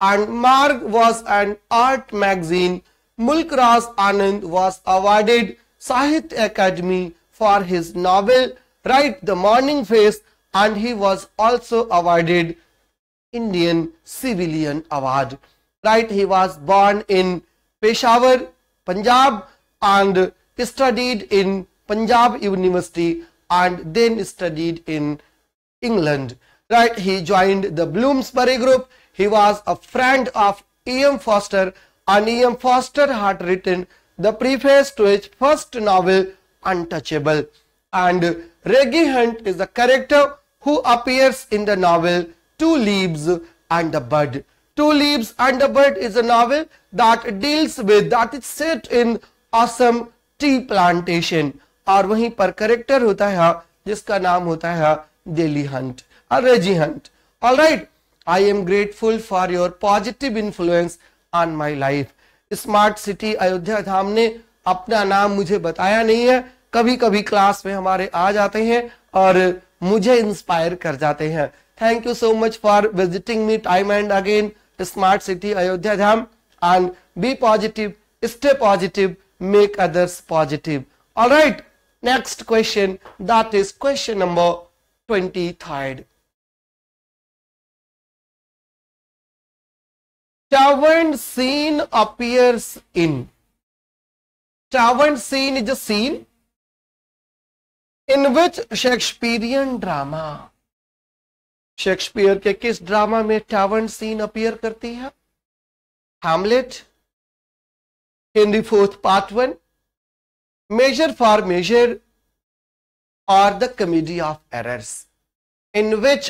Speaker 1: And Marg was an art magazine. Mulkras Anand was awarded Sahitya Academy for his novel Write the Morning Face and he was also awarded Indian Civilian Award. Right, he was born in Peshawar, Punjab and studied in Punjab University and then studied in England. Right, he joined the Bloomsbury group. He was a friend of E.M. Foster and E.M. Foster had written the preface to his first novel Untouchable and Reggie Hunt is the character who appears in the novel Two Leaves and a Bud. Two Leaves and a Bud is a novel that deals with, that is set in awesome tea plantation और wahi par character hota hai jiska नाम होता है daily hunt or reggie hunt all right i am grateful for your positive influence on my life smart city Ayodhya Dham ने अपना नाम मुझे बताया नहीं है कभी कभी क्लास में हमारे आ जाते हैं और मुझे इंस्पायर कर जाते हैं Thank you so much for visiting me time and again Smart City Ayodhya Dham and be positive, stay positive, make others positive. Alright, next question that is question number 23rd.
Speaker 2: Tavern scene appears in.
Speaker 1: Tavern scene is a scene in which Shakespearean drama Shakespeare के किस drama में tower scene appear करती है Hamlet Henry fourth part one measure for measure or the comedy of errors in which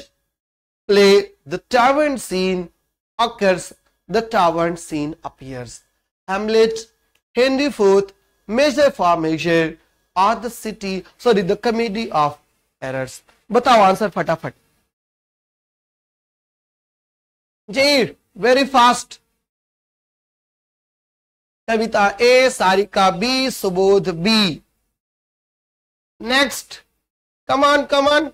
Speaker 1: play the tower scene occurs the tavern scene appears Hamlet Henry fourth measure for measure or the city sorry the comedy of errors बताओ answer फटाफट
Speaker 2: जी very fast Kavita A Sarika B Subodh B next come on come on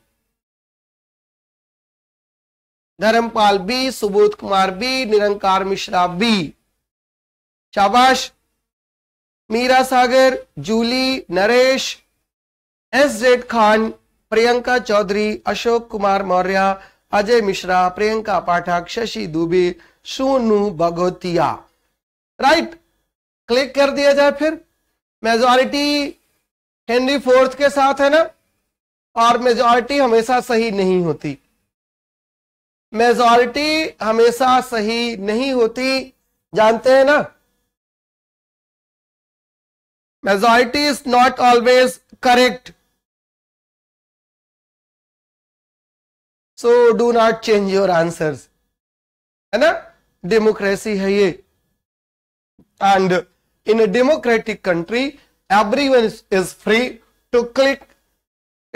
Speaker 2: Dharmpal B Subodh
Speaker 1: Kumar B Nirankar Mishra B शाबाश Meera Sagar Julie Naresh S Z Khan Priyanka Chaudhary Ashok Kumar Maurya Ajay Mishra Priyanka Pathak Shashi Dubey Sonu भगोतिया right click कर दिया जाए फिर majority Henry fourth के साथ है ना और मेजोरिटी हमेशा सही नहीं होती मेजॉरिटी हमेशा सही नहीं होती जानते हैं ना
Speaker 2: majority is not always correct so do not change your answers
Speaker 1: है ना डेमोक्रेसी है ये and in a democratic country every one is free to click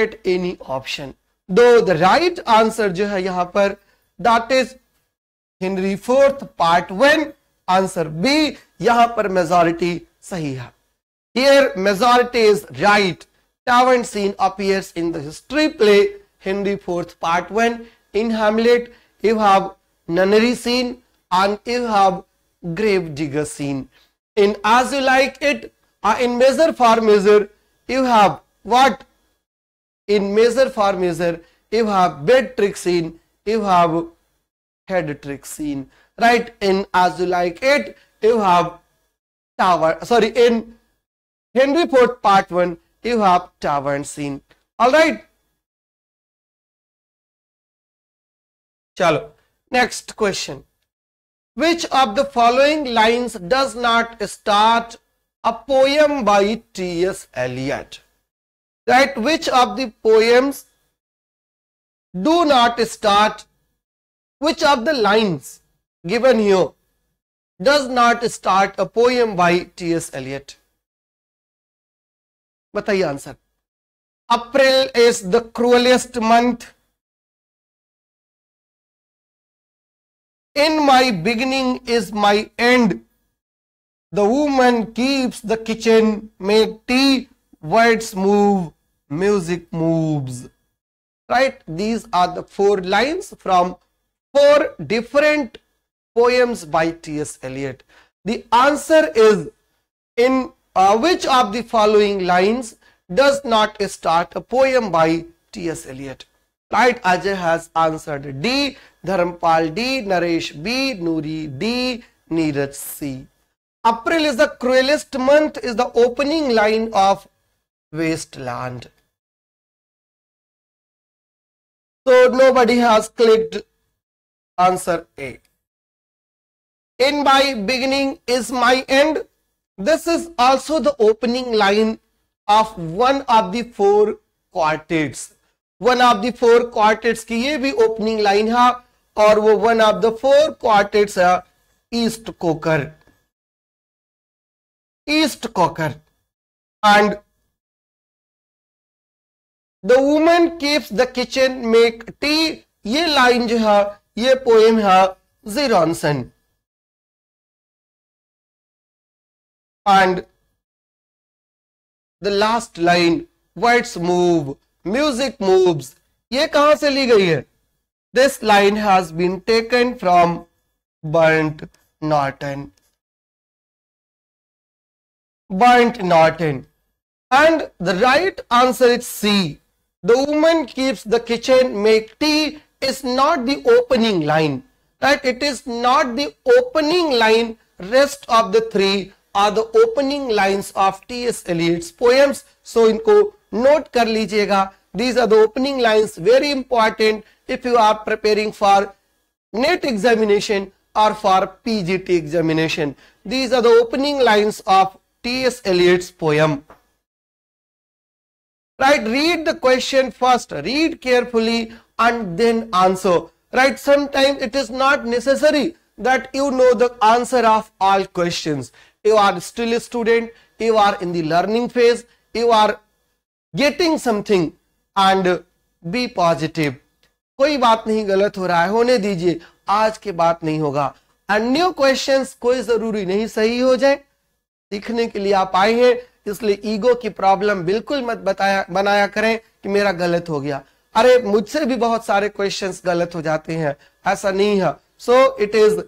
Speaker 1: at any option though the right answer जो है यहां पर that is Henry fourth part one answer B यहां पर मेजोरिटी सही है here majority is right tavern scene appears in the history play Henry IV Part 1. In Hamlet, you have nunnery scene and you have grave digger scene. In As You Like It, uh, in Measure for Measure, you have what? In Measure for Measure, you have bed trick scene, you have head trick scene. Right? In As You Like It, you have tower, sorry, in Henry Ford Part 1, you have tavern scene. Alright?
Speaker 2: Chalo, next question.
Speaker 1: which of the following lines does not start a poem by T.S. Eliot? Right, which of the poems do not start, which of the lines given here does not start a poem by T.S. Eliot? Bataiye answer. April is the
Speaker 2: cruelest month.
Speaker 1: In my beginning is my end. The woman keeps the kitchen, make tea, words move, music moves. Right? These are the four lines from four different poems by T.S. Eliot. The answer is in uh, which of the following lines does not start a poem by T.S. Eliot? Right, Ajay has answered D, Dharampal D, Naresh B, Nuri D, Neeraj C. April is the cruelest month is the opening line of wasteland.
Speaker 2: So nobody has clicked answer A.
Speaker 1: In my beginning is my end. This is also the opening line of one of the four quartets one of the four quartets की ये भी opening line है और वो one of the four quartets है East Coker East Coker and the women keeps the kitchen make tea ये line जो है ये पोएम है
Speaker 2: Gerontion and
Speaker 1: the last line words move music moves ये कहां से ली गई है this line has been taken from Burnt Norton Burnt Norton and the right answer is C the women keeps the kitchen make tea is not the opening line it is not the opening line rest of the three are the opening opening of T S Eliot's poems so इनको note कर लीजिएगा these are the opening lines very important if you are preparing for NET examination और for PGT examination these are the opening lines of T S Eliot's poem right read the question first read carefully and then answer right sometime it is not necessary that you know the answer of all question you are still student you are in learning phase you are getting something and be positive कोई बात नहीं गलत हो रहा है होने दीजिए आज के बाद नहीं होगा एंड न्यू क्वेश्चन कोई जरूरी नहीं सही हो जाए सीखने के लिए आप आए हैं इसलिए ईगो की प्रॉब्लम बिल्कुल मत बताया बनाया करें कि मेरा गलत हो गया अरे मुझसे भी बहुत सारे क्वेश्चंस गलत हो जाते हैं ऐसा नहीं है so it is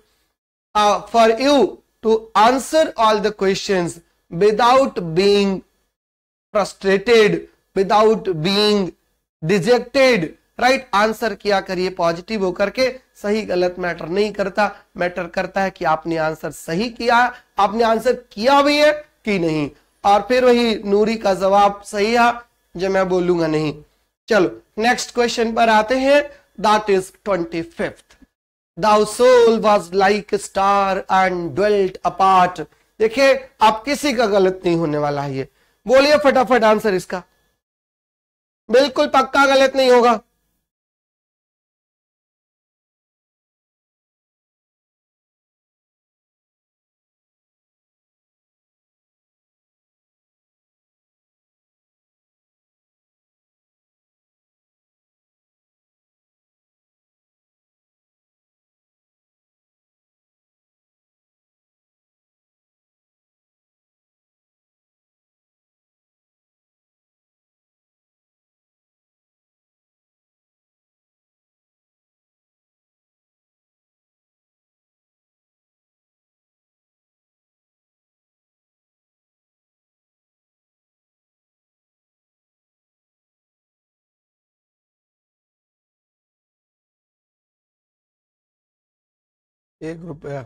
Speaker 1: for you to answer all the questions without being frustrated without being dejected right answer किया करिए पॉजिटिव होकर के सही गलत मैटर नहीं करता मैटर करता है कि आपने आंसर सही किया आपने आंसर किया भी है कि नहीं और फिर वही नूरी का जवाब सही है जो मैं बोलूंगा नहीं चलो नेक्स्ट क्वेश्चन पर आते हैं that is twenty fifth thou soul was like star and dwelt apart देखिए आप किसी का गलत नहीं होने वाला है ये बोलिए फटाफट आंसर इसका बिल्कुल पक्का गलत
Speaker 2: नहीं होगा एक रुपया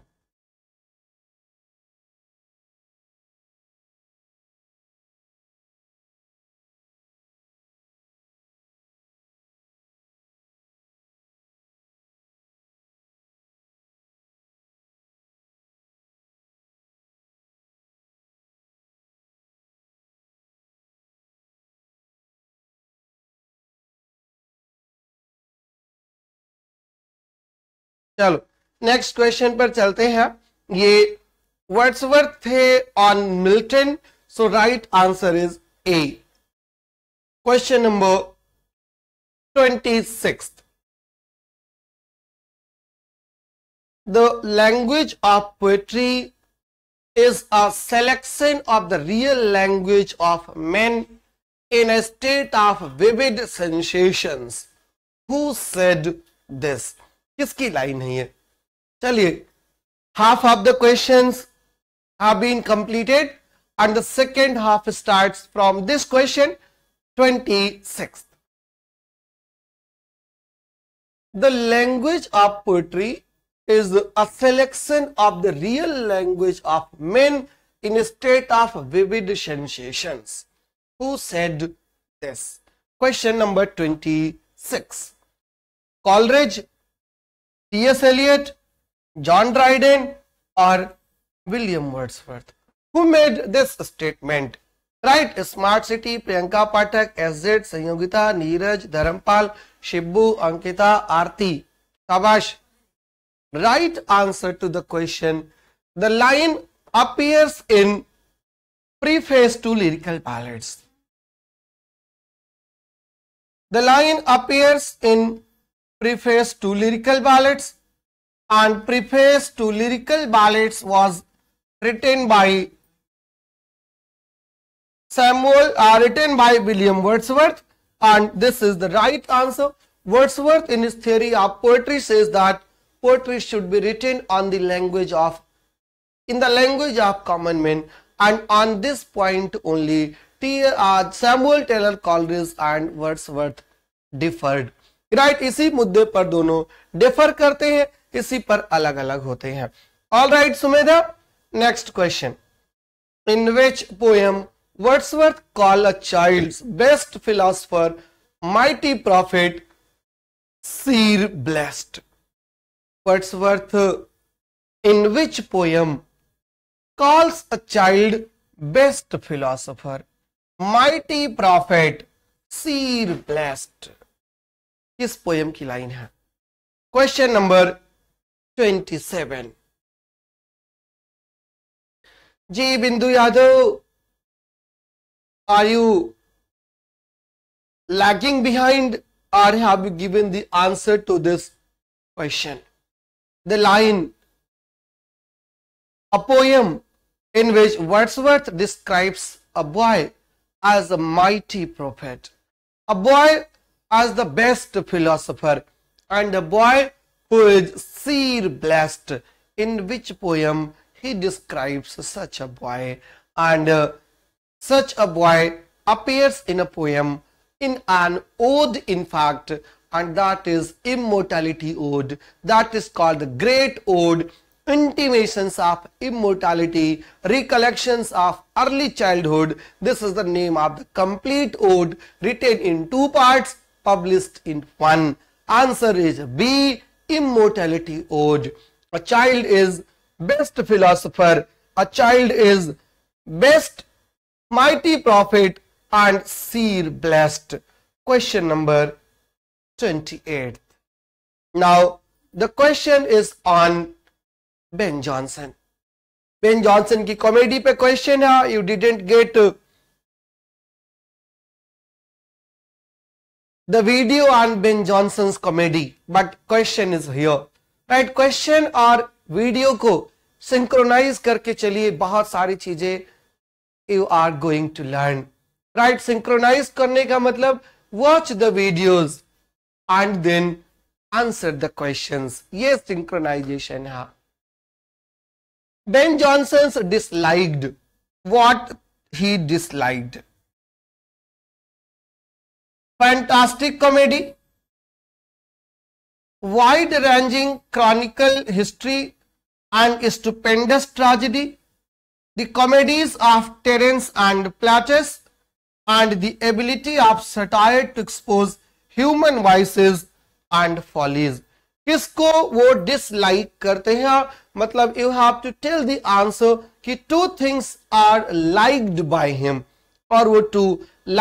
Speaker 2: चलो नेक्स्ट
Speaker 1: क्वेश्चन पर चलते हैं ये वर्ड्सवर्थ थे on Milton so right answer is A question number
Speaker 2: twenty six the
Speaker 1: language of poetry is a selection of the real language of man in a state of vivid sensations who said this किसकी line है ये चलिए half of the questions have been completed and the second half starts from this question 26th. The language of poetry is a selection of the real language of men in a state of vivid sensations. Who said this? Question number 26. Coleridge, T.S. Eliot, John Dryden or William Wordsworth. Who made this statement? Right, Smart City, Priyanka Patak, SZ, Sanyogita, Neeraj, Dharampal, Shibbu, Ankita, Arti. Shabash. Right answer to the question. The line appears in preface to lyrical ballads. The line appears in preface to lyrical ballads and preface to lyrical ballads was written by Samuel are uh, written by William Wordsworth and this is the right answer. Wordsworth in his theory of poetry says that poetry should be written on the language of in the language of common men and on this point only uh, Samuel Taylor Coleridge and Wordsworth differed. Right, Isi मुद्दे par dono differ karte hai. इसी पर अलग अलग होते हैं all right Sumedha next question in which poem Wordsworth call a child best philosopher mighty prophet seer blessed Wordsworth in which poem calls a child best philosopher mighty prophet seer blessed किस poem की line है question number 27
Speaker 2: Ji Bindu Yadav, are you lagging behind
Speaker 1: or have you given the answer to this question the line a poem in which wordsworth describes a boy as a mighty prophet a boy as the best philosopher and a boy his Seer Blast, in which poem he describes such a boy and uh, such a boy appears in a poem in an ode in fact and that is immortality ode that is called the great ode intimations of immortality recollections of early childhood this is the name of the complete ode written in two parts published in one answer is b immortality owed. A child is best philosopher, a child is best mighty prophet and seer blessed. Question number 28. Now, the question is on Ben Johnson. Ben Johnson की comedy पे You didn't
Speaker 2: get. the video
Speaker 1: on Ben Johnson's comedy. But question is here. Right? Question or video को synchronize करके चलिए बहुत सारी चीजें you are going to learn. Right? Synchronize करने का मतलब watch the videos and then answer the questions. Yes, synchronization. Ha. Ben Johnson's disliked what
Speaker 2: he disliked. Fantastic comedy
Speaker 1: wide ranging chronicle history and stupendous tragedy the comedies of Terence and Plautus and the ability of satire to expose human vices and follies किसको वो dislike करते हैं मतलब you have to tell the answer कि two things are liked by him और वो two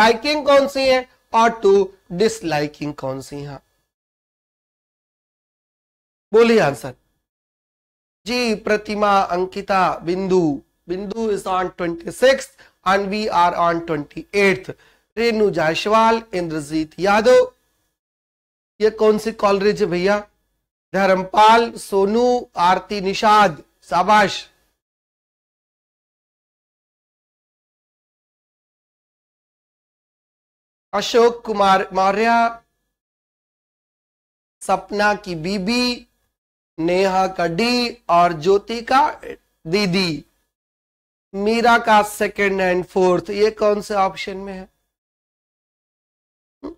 Speaker 1: liking कौन सी है और टू डिसलाइकिंग कौन सी है बोलिए answer ji Pratima Ankita Bindu Bindu is on twenty six and we are on twenty eight Renu Jaiswal Indrajeet Yadav ये कौन सी कॉलरेज है भैया धर्मपाल सोनू आरती
Speaker 2: निषाद शाबाश अशोक कुमार मौर्य
Speaker 1: सपना की बीबी नेहा का डी और ज्योति का दीदी मीरा का सेकंड एंड फोर्थ ये कौन से ऑप्शन में है हम्म।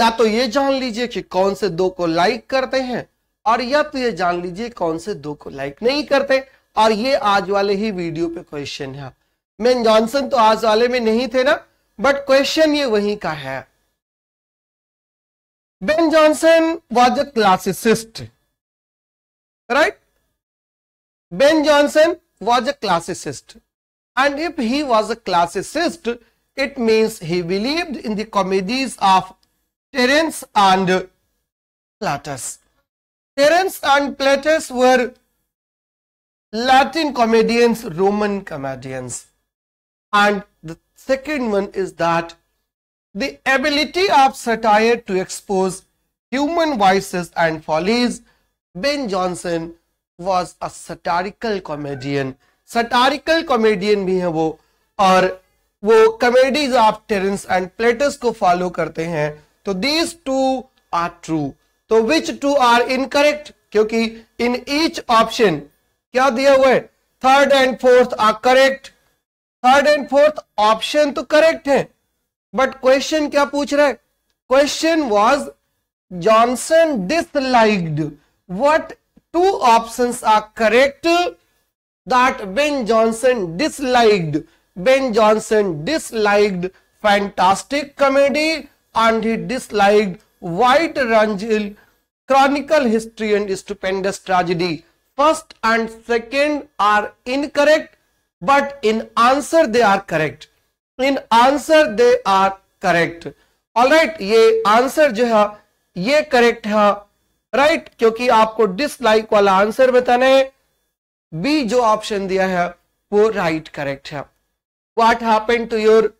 Speaker 1: या तो ये जान लीजिए कि कौन से दो को लाइक करते हैं और या तो ये जान लीजिए कौन से दो को लाइक नहीं करते और ये आज वाले ही वीडियो पे क्वेश्चन है मेन जॉनसन तो आज वाले में नहीं थे ना बट क्वेश्चन ये वहीं का है Ben Jonson was a classicist right Ben Jonson was a classicist and if he was a classicist it means he believe in the comedies of Terence and Plautus Terence and Plautus were Latin comedians Roman comedians And the second one is that the ability of satire to expose human vices and follies. Ben Jonson was a satirical comedian. Satirical comedian bhi hai wo aur wo comedies of Terence and Platus ko follow karte hain तो these two are true. तो which two are incorrect? kyunki in each option kya diya hua hai third and fourth are correct third and fourth option तो correct है but question क्या पूछ रहा है question was Jonson disliked what two options are correct that Ben Jonson disliked Ben Jonson disliked fantastic comedy and he disliked wide ranging chronicle history and stupendous tragedy first and second are incorrect but in answer they are correct in answer they are correct all right ये answer जो है ये correct है right right? क्योंकि आपको dislike वाला answer बताना है बी जो ऑप्शन दिया है वो राइट right करेक्ट है what happen to your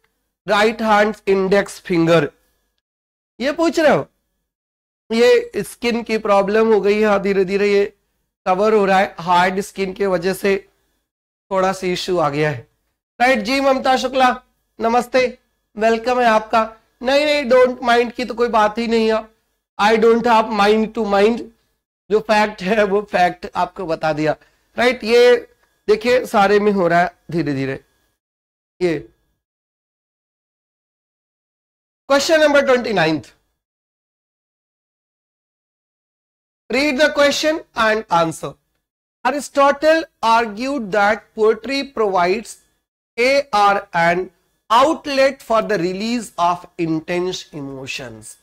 Speaker 1: right hand index finger ये पूछ रहे हो ये स्किन की प्रॉब्लम हो गई है धीरे धीरे ये कवर हो रहा है हार्ड स्किन के वजह से थोड़ा सा इश्यू आ गया है राइट जी ममता शुक्ला नमस्ते वेलकम है आपका नहीं नहीं डोंट माइंड की तो कोई बात ही नहीं है I don't have mind to mind जो फैक्ट है वो फैक्ट आपको बता दिया राइट right, ये देखिए सारे में हो रहा है धीरे
Speaker 2: धीरे ये question number twenty ninth read the question
Speaker 1: and answer Aristotle argued that poetry provides a or an outlet for the release of intense emotions.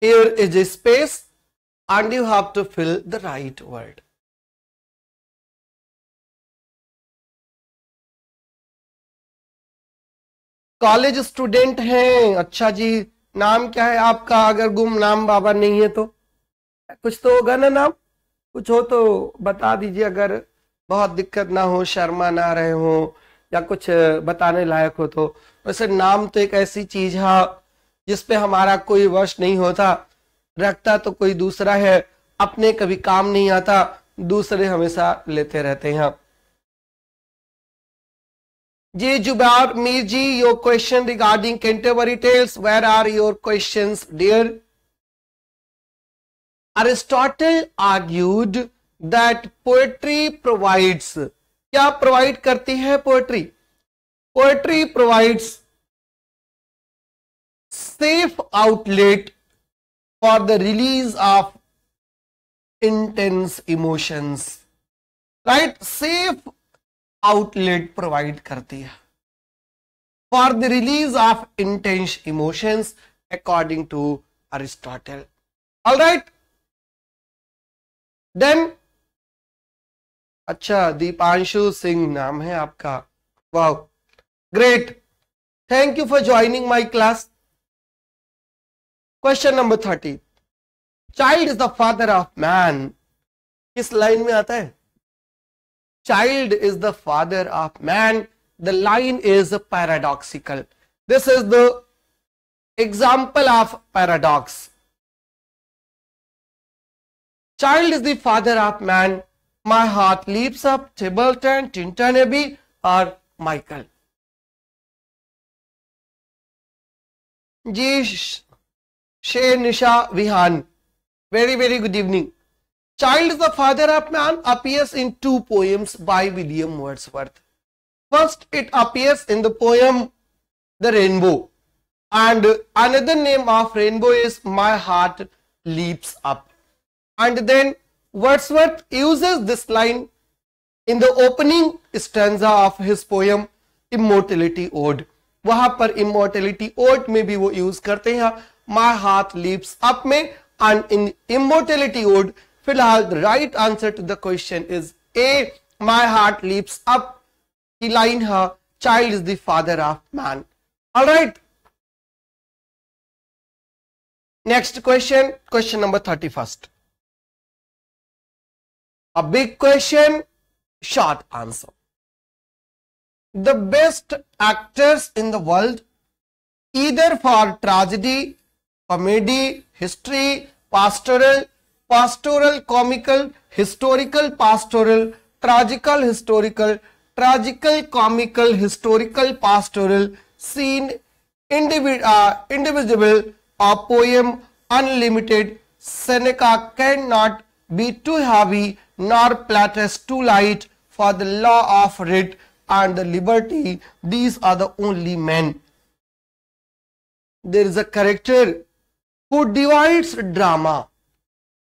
Speaker 1: Here is a space and you have to fill the right word. College student हैं अच्छा जी नाम क्या है आपका अगर गुम नाम बाबा नहीं है तो कुछ तो होगा ना नाम कुछ हो तो बता दीजिए अगर बहुत दिक्कत ना हो शर्मा ना रहे हो या कुछ बताने लायक हो तो वैसे नाम तो एक ऐसी चीज है जिस पे हमारा कोई वश नहीं होता रखता तो कोई दूसरा है अपने कभी काम नहीं आता दूसरे हमेशा लेते रहते हैं जी Zubair Mir ji your question regarding Canterbury tales where are your question dear Aristotle argued that poetry provides क्या provide करती है poetry? Poetry provides safe outlet for the release of intense emotions right safe outlet provide karti hai for the release of intense emotions according to aristotle all right then अच्छा दीपांशु सिंह नाम है आपका वाह great thank you for joining my class question number thirty child is the father of man किस line में आता है child is the father of man the line is paradoxical this is the example of paradox Child is the father of man. My heart leaps up Tibbleton, Abbey, or
Speaker 2: Michael. Jish,
Speaker 1: Shay Nisha Vihan. Very, very good evening. Child is the father of man appears in two poems by William Wordsworth. First, it appears in the poem The Rainbow. And another name of rainbow is My Heart Leaps Up and then Wordsworth uses this line in the opening stanza of his poem Immortality Ode. वहां पर Immortality Ode में भी वो use करते हैं My heart leaps up में and in Immortality Ode. फिलहाल answer to the question is A. My heart leaps up. की line है child is the father of man. All right.
Speaker 2: Next question, question number 31st.
Speaker 1: A big question, short answer. The best actors in the world, either for tragedy, comedy, history, pastoral, pastoral, comical, historical, pastoral, tragical, historical, tragical, comical, historical, pastoral, scene, individ, uh, indivisible, a poem, unlimited, Seneca cannot be too heavy nor too light for the law of writ and the liberty these are the only men there is a character who divides drama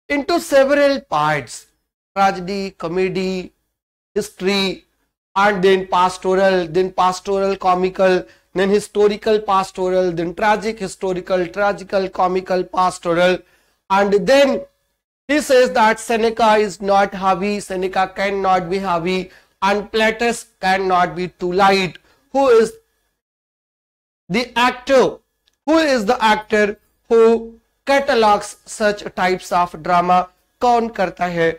Speaker 1: into several parts tragedy comedy history and then pastoral then pastoral comical then historical pastoral then tragic historical tragical comical pastoral and then he says that Seneca is not heavy, Seneca cannot be heavy, and Plautus cannot be too light. Who is the actor? Who is the actor who catalogs such types of drama? कौन करता है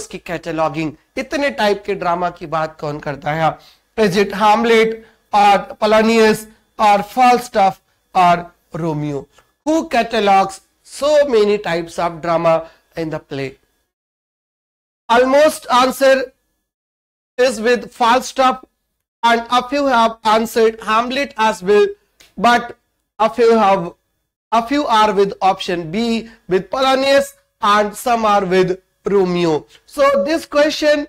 Speaker 1: उसकी cataloguing इतने type के drama की बात कौन करता है ट्रेजिट हामलेट और पलानियस और फॉल्स्टफ और Romeo who catalogues so many types of drama in the play. Almost answer is with Falstaff and a few have answered Hamlet as well, but a few have a few are with option B with Polonius and some are with Romeo. So this question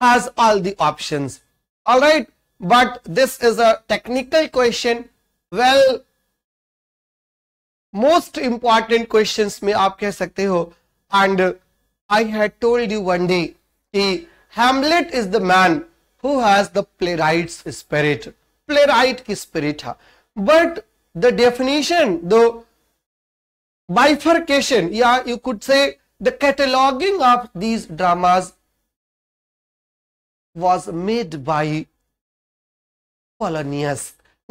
Speaker 1: has all the options. Alright, but this is a technical question. Well, most important question में आप कह सकते हो and I had told you one day कि Hamlet is the man who has the playwright spirit playwright की spirit है but the definition the bifurcation या you could say the cataloging of these dramas was made by Polonius,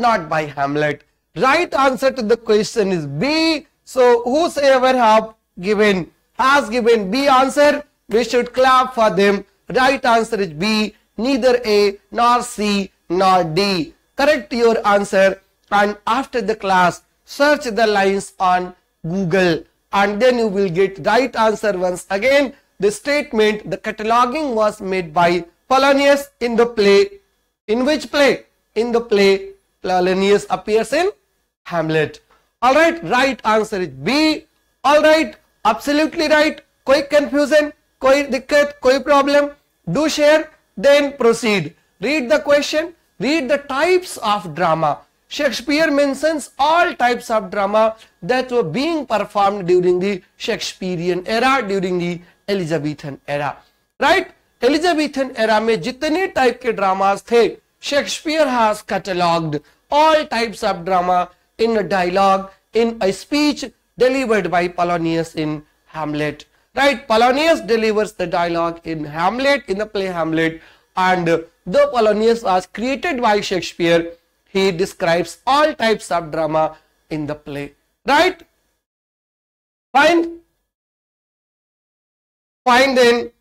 Speaker 1: not by Hamlet. Right answer to the question is B. So whosoever have given has given B answer, we should clap for them. Right answer is B, neither A nor C nor D. Correct your answer and after the class, search the lines on Google and then you will get right answer once again. The statement, the cataloging was made by Polonius in the play. In which play? In the play, Polonius appears in Hamlet all right right answer is B all right absolutely right कोई confusion कोई दिक्कत कोई problem do share then proceed read the question read the types of drama Shakespeare mentions all types of drama that वो being perform during the Shakespearean era during the Elizabethan era right Elizabethan era में जितने type के dramas थे Shakespeare has catalogued all types of drama in a dialogue, in a speech delivered by Polonius in Hamlet. Right? Polonius delivers the dialogue in Hamlet, in the play Hamlet, and though Polonius was created by Shakespeare, he describes all types of drama in the play. Right? Fine? Fine then.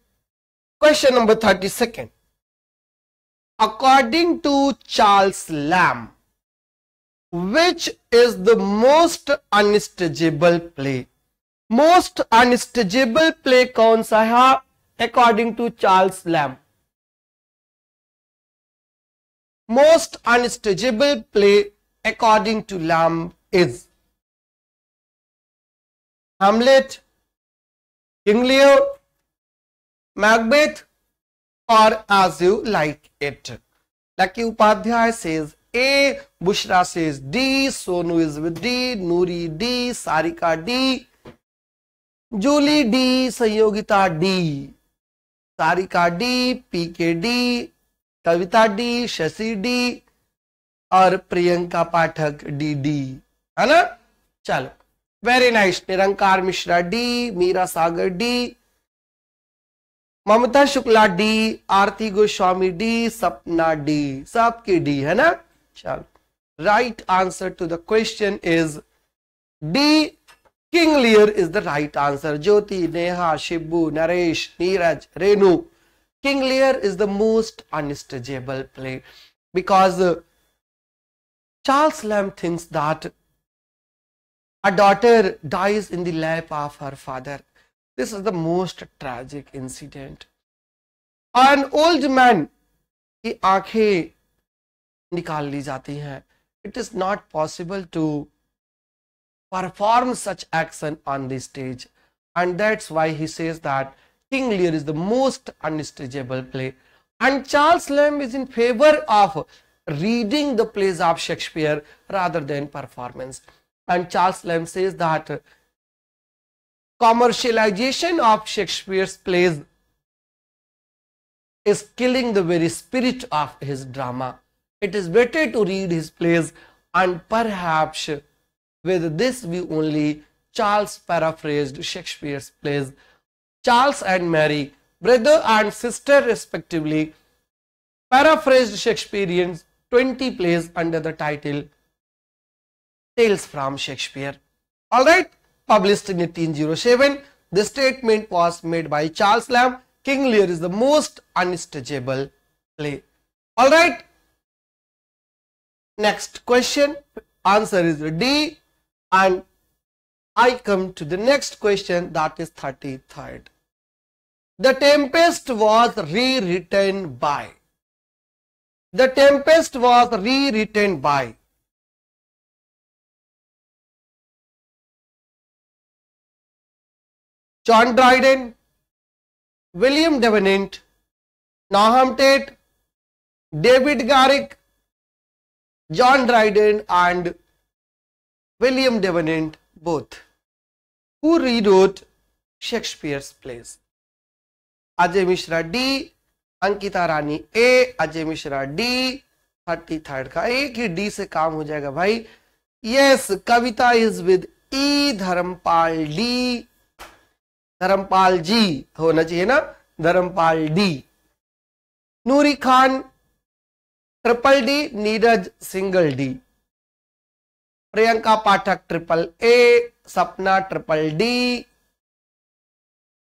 Speaker 1: Question number 32nd. According to Charles Lamb, which is the most unstageable play most unstageable play kaun sa hai according to charles lamb most unstageable play according to lamb is
Speaker 2: hamlet king lear
Speaker 1: macbeth or as you like it lucky upadhyay says A Bushra says D Sonu is with D. Nuri D. Sarika D. Julie D. Sayogita D. Sarika D. PK D Kavita D Shashi D और Priyanka Pathak D D है ना चलो very nice Nirankar Mishra D Meera Sagar D Mamta Shukla D Aarti Goswami D Sapna D सबकी D है ना Right answer to the question is D. King Lear is the right answer. Jyoti, Neha, Shibbu, Naresh, Neeraj, Reenu. King Lear is the most unstageable play because uh, Charles Lamb thinks that a daughter dies in the lap of her father. This is the most tragic incident. An old man की आंखें निकाल ली जाती है it is not possible to perform such action on the stage and that's why he says that King Lear is the most unstageable play and Charles Lamb is in favour of reading the plays of Shakespeare rather than performance and Charles Lamb says that commercialisation of Shakespeare plays is killing the very spirit of his drama it is better to read his plays and perhaps with this view only Charles paraphrased Shakespeare's plays. Charles and Mary, brother and sister respectively, paraphrased Shakespearean's 20 plays under the title Tales from Shakespeare. Alright, published in 1807, this statement was made by Charles Lamb. King Lear is the most unstageable play. Alright, Next question answer is D and I come to the next question that is 33rd. The Tempest was rewritten by. The
Speaker 2: Tempest was rewritten by. John Dryden, William Devenant, Nahum Tate, David
Speaker 1: Garrick, John Dryden and William Davenant both, who rewrote Shakespeare's plays. Ajay Mishra D, Ankita Rani A, Ajay Mishra D, thirty third का एक ही D से काम हो जाएगा भाई yes Kavita is with E Dharmpal D Dharmpal ji होना चाहिए ना Dharmpal D Noori Khan triple D Neeraj single D Priyanka Pathak triple A Sapna triple D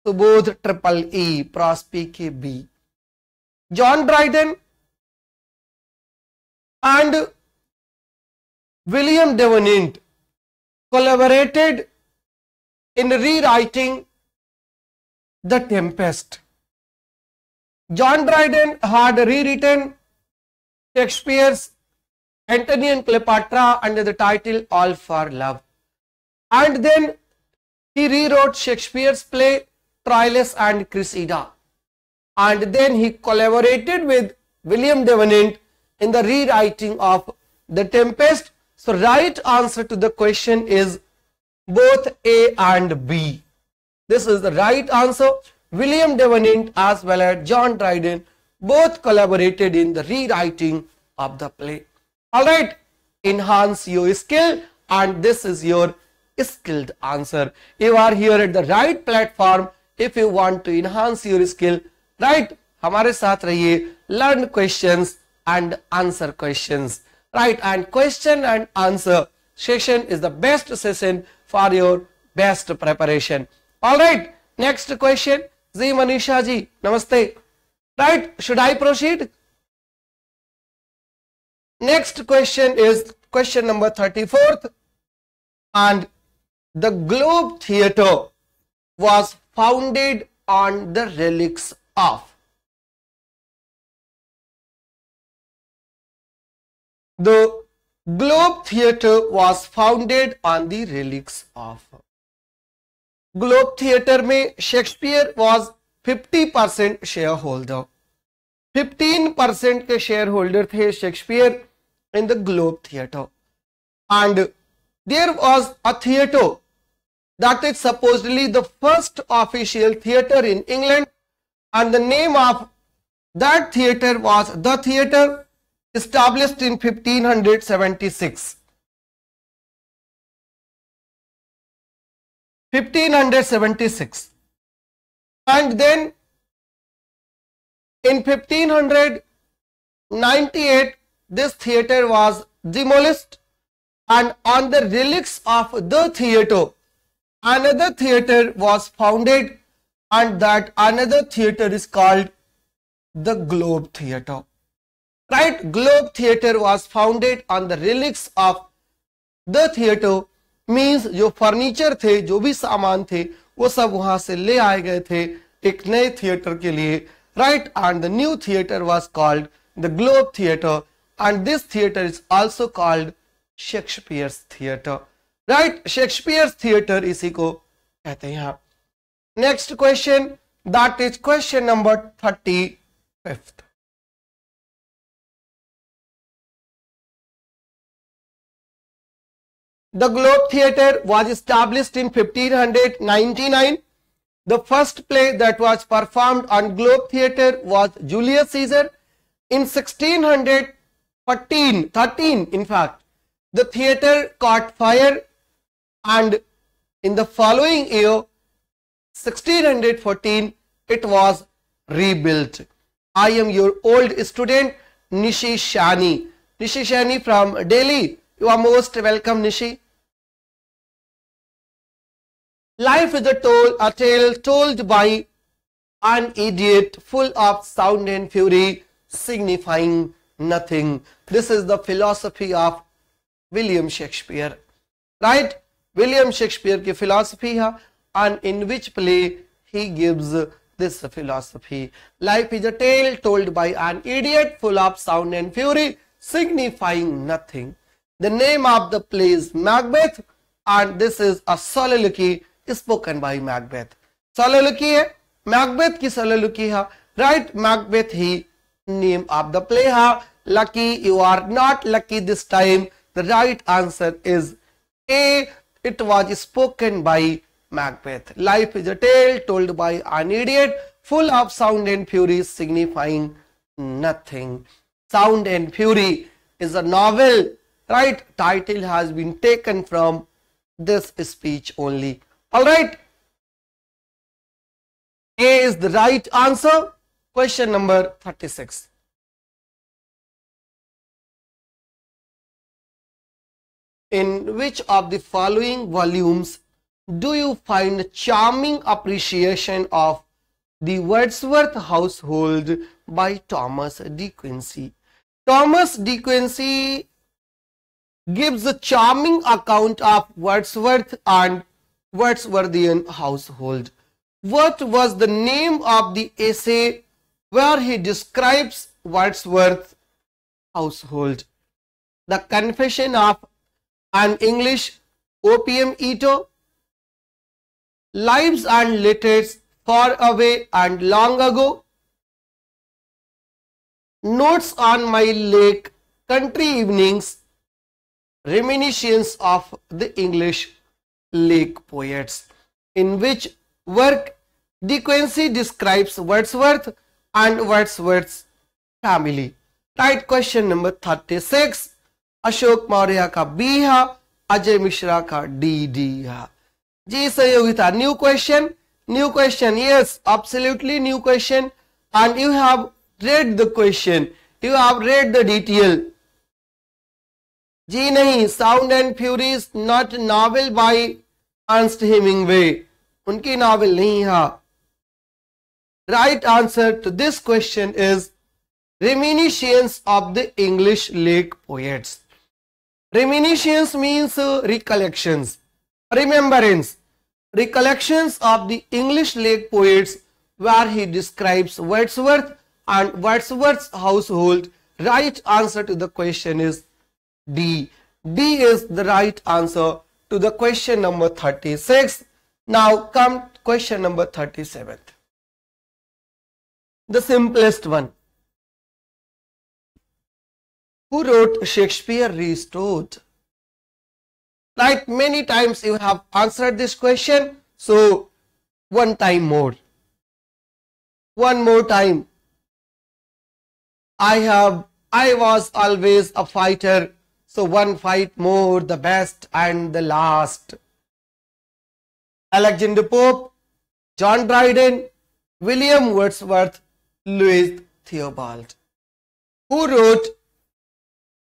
Speaker 1: Subodh triple E प्रॉस्पी के B John Dryden
Speaker 2: and William Davenant collaborated in rewriting the Tempest
Speaker 1: John Dryden had re rewritten Shakespeare's Antony and Cleopatra under the title All for Love. And then he rewrote Shakespeare's play Troilus and Cressida. And then he collaborated with William Devenant in the rewriting of The Tempest. So right answer to the question is both A and B. This is the right answer. William Devenant as well as John Dryden both collaborated in the rewriting of the play. Alright, enhance your skill and this is your skilled answer. You are here at the right platform if you want to enhance your skill. Right, हमारे साथ रहिए learn questions and answer questions. Right, and question and answer session is the best session for your best preparation. Alright, next question. जी मनीषा जी नमस्ते Right? Should I proceed? Next question is question number 34th. And the Globe Theatre was founded on the
Speaker 2: relics of.
Speaker 1: The Globe Theatre was founded on the relics of. Globe Theatre में Shakespeare was. 50% percent shareholder. 15 percent percent के share holder थे Shakespeare in the Globe theatre and there was a that is supposedly the first official theater in England and the name of that theater was The Theater established in 1576.
Speaker 2: 1576 and then
Speaker 1: in 1598 this theater was demolished and on the relics of the theater another theater was founded and that another theater is called the globe theater right globe theater was founded on the relics of the theater means your furniture the, जो भी सामान the, वो सब वहां से ले आए गए थे एक नए थिएटर के लिए right and the new theatre was called the Globe theatre and this theatre is also called Shakespeare's theatre right Shakespeare's theatre इसी को कहते हैं next question that is question number thirty fifth
Speaker 2: The Globe Theatre
Speaker 1: was established in 1599. The first play that was performed on Globe Theatre was Julius Caesar. In 1613, 13 in fact, the theatre caught fire and in the following year, 1614, it was rebuilt. I am your old student Nishi Shani. Nishi Shani from Delhi. You are most welcome Nishi. Life is a, toll, a tale told by an idiot full of sound and fury, signifying nothing. This is the philosophy of William Shakespeare. Right? William Shakespeare philosophy and in which play he gives this philosophy. Life is a tale told by an idiot full of sound and fury, signifying nothing. The name of the play is Macbeth and this is a soliloquy spoken by Macbeth. Soliloquy Macbeth की soliloquy right Macbeth he name of the play Ha, lucky you are not lucky this time the right answer is A it was spoken by Macbeth. Life is a tale told by an idiot full of sound and fury signifying nothing. Sound and Fury is a novel right title has been taken from this speech only all right. A is the
Speaker 2: right answer. Question number 36. In which of the following
Speaker 1: volumes do you find charming appreciation of the Wordsworth household by Thomas De Quincey? Thomas De Quincey gives a charming account of Wordsworth and Wordsworthian household. What was the name of the essay where he describes Wordsworth household? The Confession of an English Opium Eater, Lives and Letters Far Away and Long Ago, Notes on My Lake, Country Evenings, Reminiscence of the English Lake Poets, in which work De Quincey describes Wordsworth and Wordsworth's family. Right question number 36. Ashok Maurya का B है अजय मिश्रा का D D है जी Sahyogita new question new question yes absolutely new question and you have read the question you have read the detail जी नहीं sound and fury not novel by Ernest Hemingway उनकी novel नहीं है right answer to this question is reminiscence of the English Lake Poets reminiscences means recollections remembrance recollection of the English Lake Poets where he describes Wordsworth and Wordsworth household right answer to the question is D. D is the right answer to the question number 36. Now come question number 37.
Speaker 2: The simplest one.
Speaker 1: Who wrote Shakespeare Restored? Like many times you have answered this question. So one time more. One more time. I have I was always a fighter so one fight more, the best and the last. Alexander Pope, John Dryden, William Wordsworth, Louis Theobald. Who wrote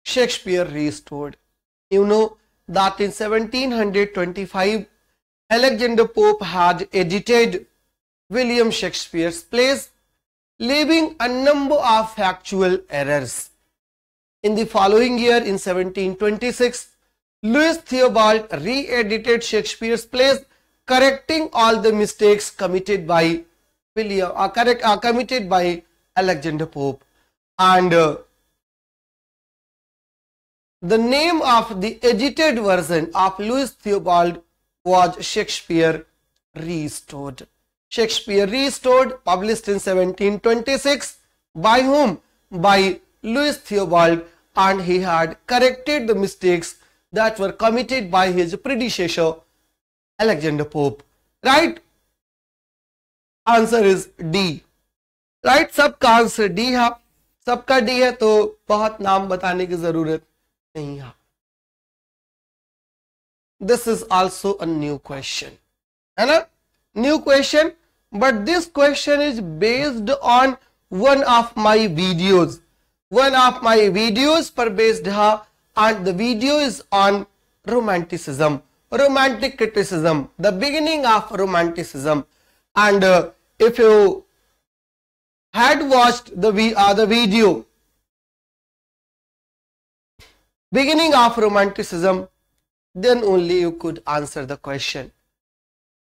Speaker 1: Shakespeare Restored? You know that in 1725, Alexander Pope had edited William Shakespeare's plays, leaving a number of factual errors in the following year, in 1726, Louis Theobald re-edited Shakespeare's plays, correcting all the mistakes committed by William, uh, correct, uh, committed by Alexander Pope. And uh, the name of the edited version of Louis Theobald was Shakespeare Restored. Shakespeare Restored, published in 1726, by whom? By Louis Theobald and he had corrected the mistakes that were committed by his predecessor Alexander Pope. Right? Answer is D. Right? Sabka answer D ha. D hai to bahat naam batane ki This is also a new question. Hai na? New question. But this question is based on one of my videos one of my videos for Based.ha and the video is on romanticism, romantic criticism, the beginning of romanticism. And uh, if you had watched the, uh, the video, beginning of romanticism, then only you could answer the question.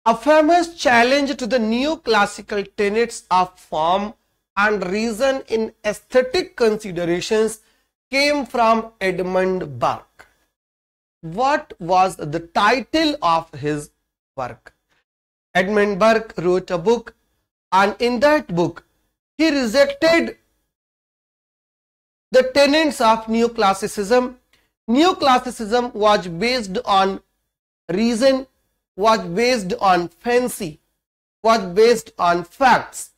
Speaker 1: A famous challenge to the neoclassical tenets of form and reason in aesthetic considerations came from Edmund Burke. What was the title of his work? Edmund Burke wrote a book and in that book he rejected the tenets of neoclassicism. Neoclassicism was based on reason, was based on fancy, was based on facts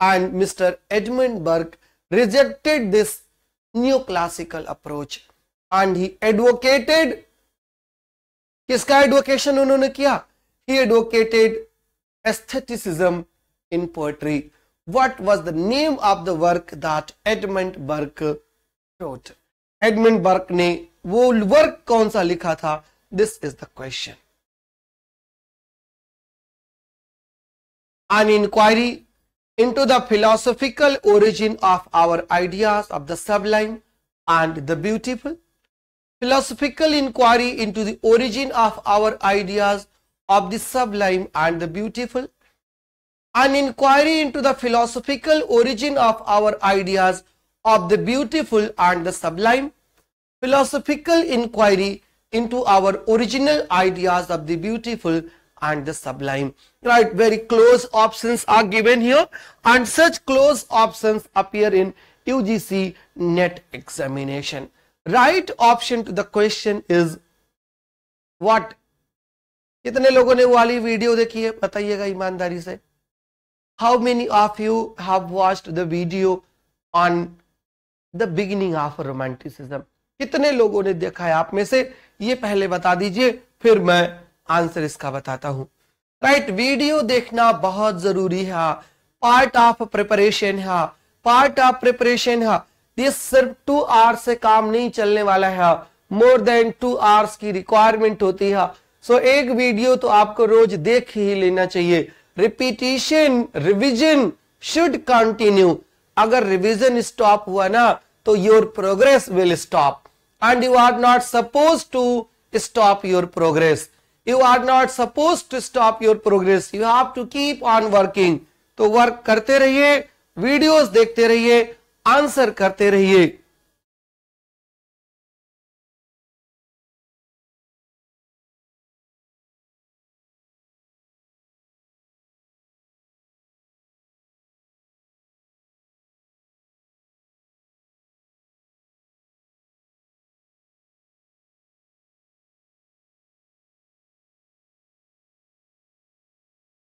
Speaker 1: and Mr. Edmund Burke rejected this neoclassical approach and he advocated किसका advocation उन्होंने किया he advocated, aestheticism in poetry. what was the name of the work that Edmund Burke wrote? Edmund Burke ne, वो work कौन सा लिखा था This is the question.
Speaker 2: An inquiry into
Speaker 1: the philosophical origin of our ideas of the sublime and the beautiful. Philosophical inquiry into the origin of our ideas of the sublime and the beautiful. An inquiry into the philosophical origin of our ideas of the beautiful and the sublime. Philosophical inquiry into our original ideas of the beautiful and the sublime. Right, very close options are given here and such close options appear in UGC NET examination. Right option to the question is what? कितने लोगों ने वाली video देखी है बताइएगा ईमानदारी से how many of you have watched the video on the beginning of romanticism कितने लोगों ने देखा है आप में से ये पहले बता दीजिए फिर मैं आंसर इसका बताता हूं राइट right, वीडियो देखना बहुत जरूरी है पार्ट ऑफ प्रिपरेशन है पार्ट ऑफ प्रिपरेशन है ये सिर्फ टू आवर्स से काम नहीं चलने वाला है मोर देन टू आवर्स की रिक्वायरमेंट होती है सो so, एक वीडियो तो आपको रोज देख ही लेना चाहिए रिपीटिशन रिविजन शुड कंटिन्यू अगर रिविजन स्टॉप हुआ ना तो your progress will stop and you are not suppose to stop your progress you are not suppose to stop your progress you have to keep on working तो work करते रहिए videos देखते रहिए answer करते रहिए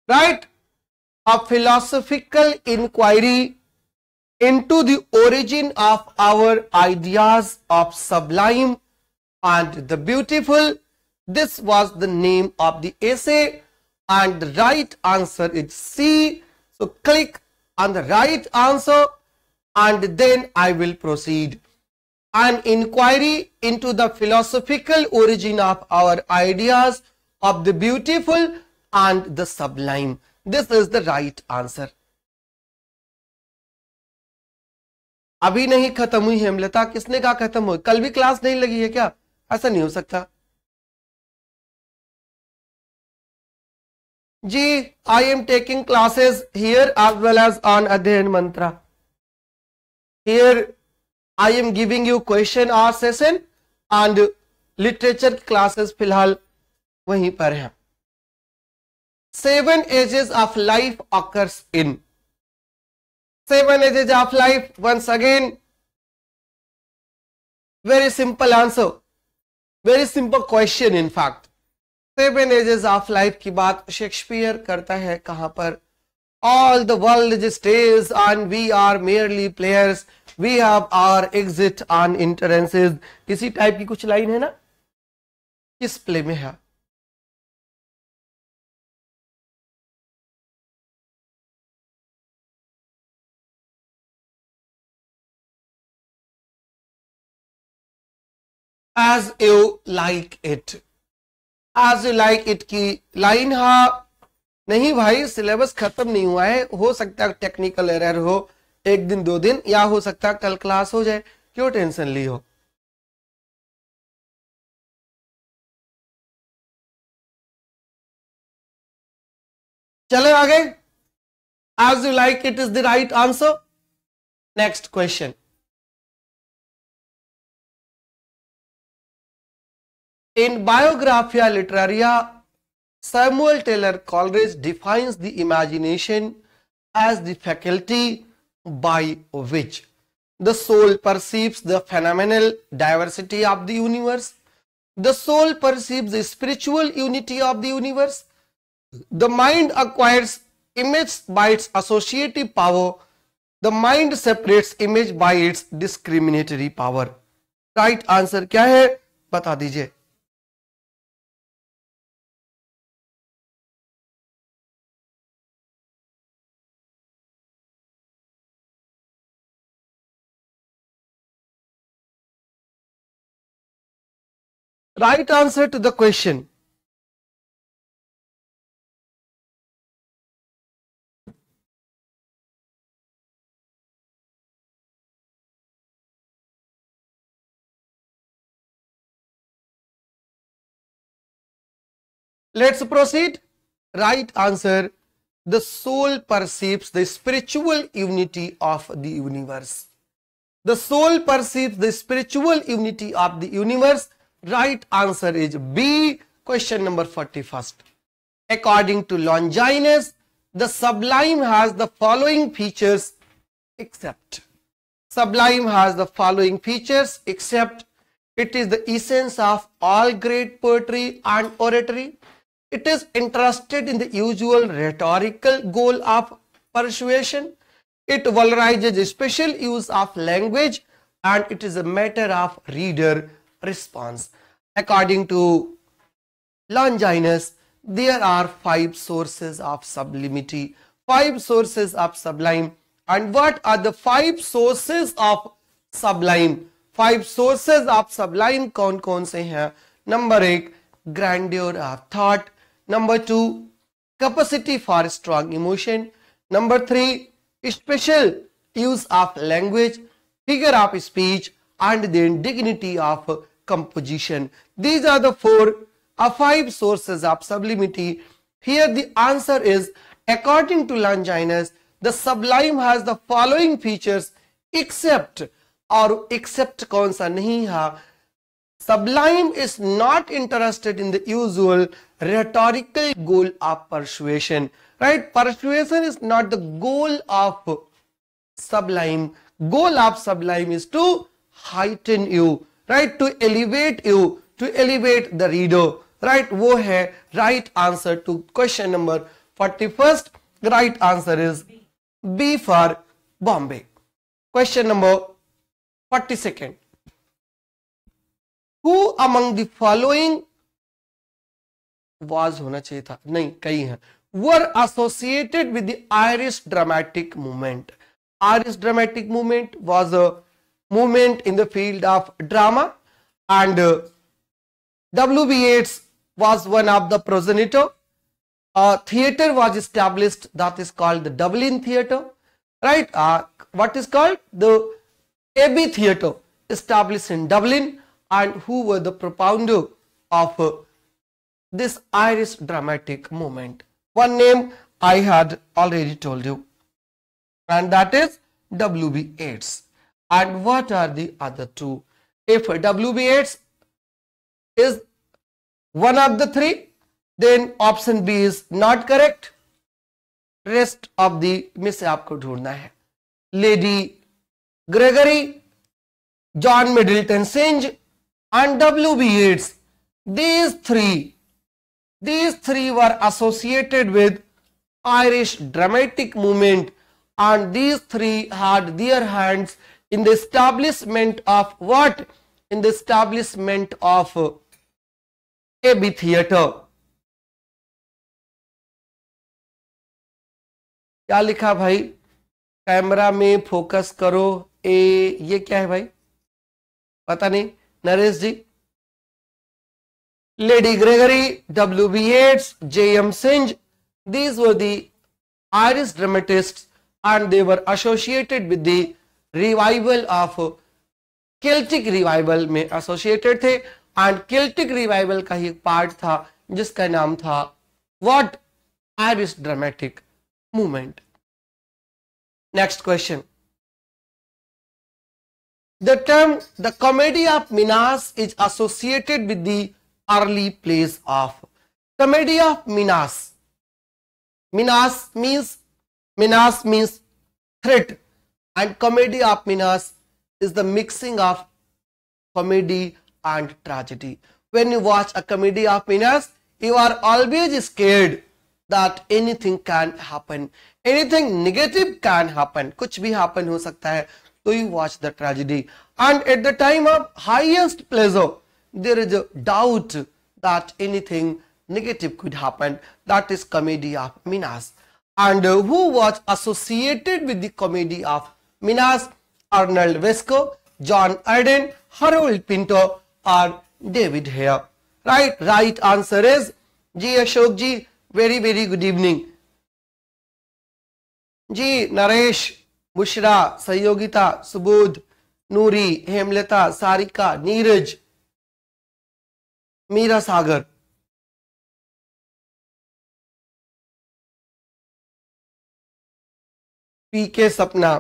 Speaker 1: right? A philosophical inquiry into the origin of our ideas of sublime and the beautiful. This was the name of the essay and the right answer is C. So click on the right answer and then I will proceed. An inquiry into the philosophical origin of our ideas of the beautiful and the sublime. This is the right answer. अभी नहीं खत्म हुई हेमलता किसने कहा खत्म हुई
Speaker 2: कल भी क्लास नहीं लगी है क्या ऐसा नहीं हो सकता
Speaker 1: जी I am taking classes here as well as on Adhyayan Mantra here I am giving you question or session and literature classes फिलहाल वहीं पर हैं seven ages of life occurs in
Speaker 2: seven ages of life once again
Speaker 1: very simple answer very simple question in fact seven ages of life की बात Shakespeare करता है कहां पर all the world stage on we are merely players we have our exit on entrances किसी type की कुछ line है ना किस प्ले में है as you like it as you like it की लाइन हा नहीं भाई सिलेबस खत्म नहीं हुआ है हो सकता है टेक्निकल एरर हो एक दिन दो दिन या हो सकता है कल क्लास हो जाए क्यों टेंशन ली हो
Speaker 2: चले आगे as you like it is the right answer next question
Speaker 1: In Biographia Literaria, Samuel Taylor Coleridge defines the imagination as the faculty by which the soul perceives the phenomenal diversity of the universe, the soul perceives the spiritual unity of the universe, the mind acquires image by its associative power, the mind separates image by its discriminatory power. Right right answer क्या है बता दीजिए
Speaker 2: right answer to the question. Let's
Speaker 1: proceed. Right answer. The soul perceives the spiritual unity of the universe. The soul perceives the spiritual unity of the universe Right answer is B. Question number 41st. According to Longinus, the sublime has the following features except. Sublime has the following features except it is the essence of all great poetry and oratory. It is interested in the usual rhetorical goal of persuasion. It valorizes special use of language and it is a matter of reader response. According to Longinus, there are five sources of sublimity, five sources of sublime. And what are the five sources of sublime? Five sources of sublime कौन कौन से हैं? Number one, grandeur of thought. Number two capacity for strong emotion. Number three special use of language, figure of speech, and then dignity of composition. These are the four or uh, five sources of sublimity. Here the answer is, according to Longinus, the sublime has the following features except or except कौन सा नहीं sublime is not interested in the usual rhetorical goal of persuasion right persuasion is not the goal of sublime goal of sublime is to heighten you right to elevate you to elevate the reader right wo right answer to question number 41st the right answer is b for bombay question number 42nd who among the following was होना चाहिए था नहीं कई हैं were associated with the Irish dramatic movement Irish dramatic movement was a movement in the field of drama and uh, W.B. Yeats was one of the progenitor. A theater was established that is called the Dublin Theater, right? Uh, what is called the Abbey Theater established in Dublin and who were the propounder of uh, this Irish dramatic movement. One name I had already told you and that is W.B. Yeats and what are the other two if wb8 is one of the three then option b is not correct rest of the में से आपको ढूंढना है Lady Gregory, John Middleton Synge and WB8s. These three, these three were associated with Irish dramatic movement and these three had their hands in the establishment of what? In the establishment of uh, AB theater.
Speaker 2: क्या लिखा भाई
Speaker 1: camera में focus करो ए ये क्या है भाई पता नहीं Naresh ji Lady Gregory W B Yeats J M Synge these were the Irish dramatists and they were associated with the revival of Celtic revival में एसोसिएटेड थे एंड केल्टिक रिवाइवल का ही एक पार्ट था जिसका नाम था what Irish dramatic movement next question the term the comedy of menace is associated with the early plays of comedy of menace menace means menace means threat And comedy of Minas is the mixing of comedy and tragedy. When you watch a comedy of Minas, you are always scared that anything can happen. Anything negative can happen. Kuch bhi happen ho sakta hai. So you watch the tragedy. And at the time of highest pleasure, there is a doubt that anything negative could happen. That is comedy of Minas. And who was associated with the comedy of menace Arnold Wesker John Arden Harold Pinto और David Hare right right answer is जी Ashok ji very very good evening जी Naresh Mishra सहयोगिता Subodh Noori Hemlata Sarika Neeraj Meera Sagar
Speaker 2: PK Sapna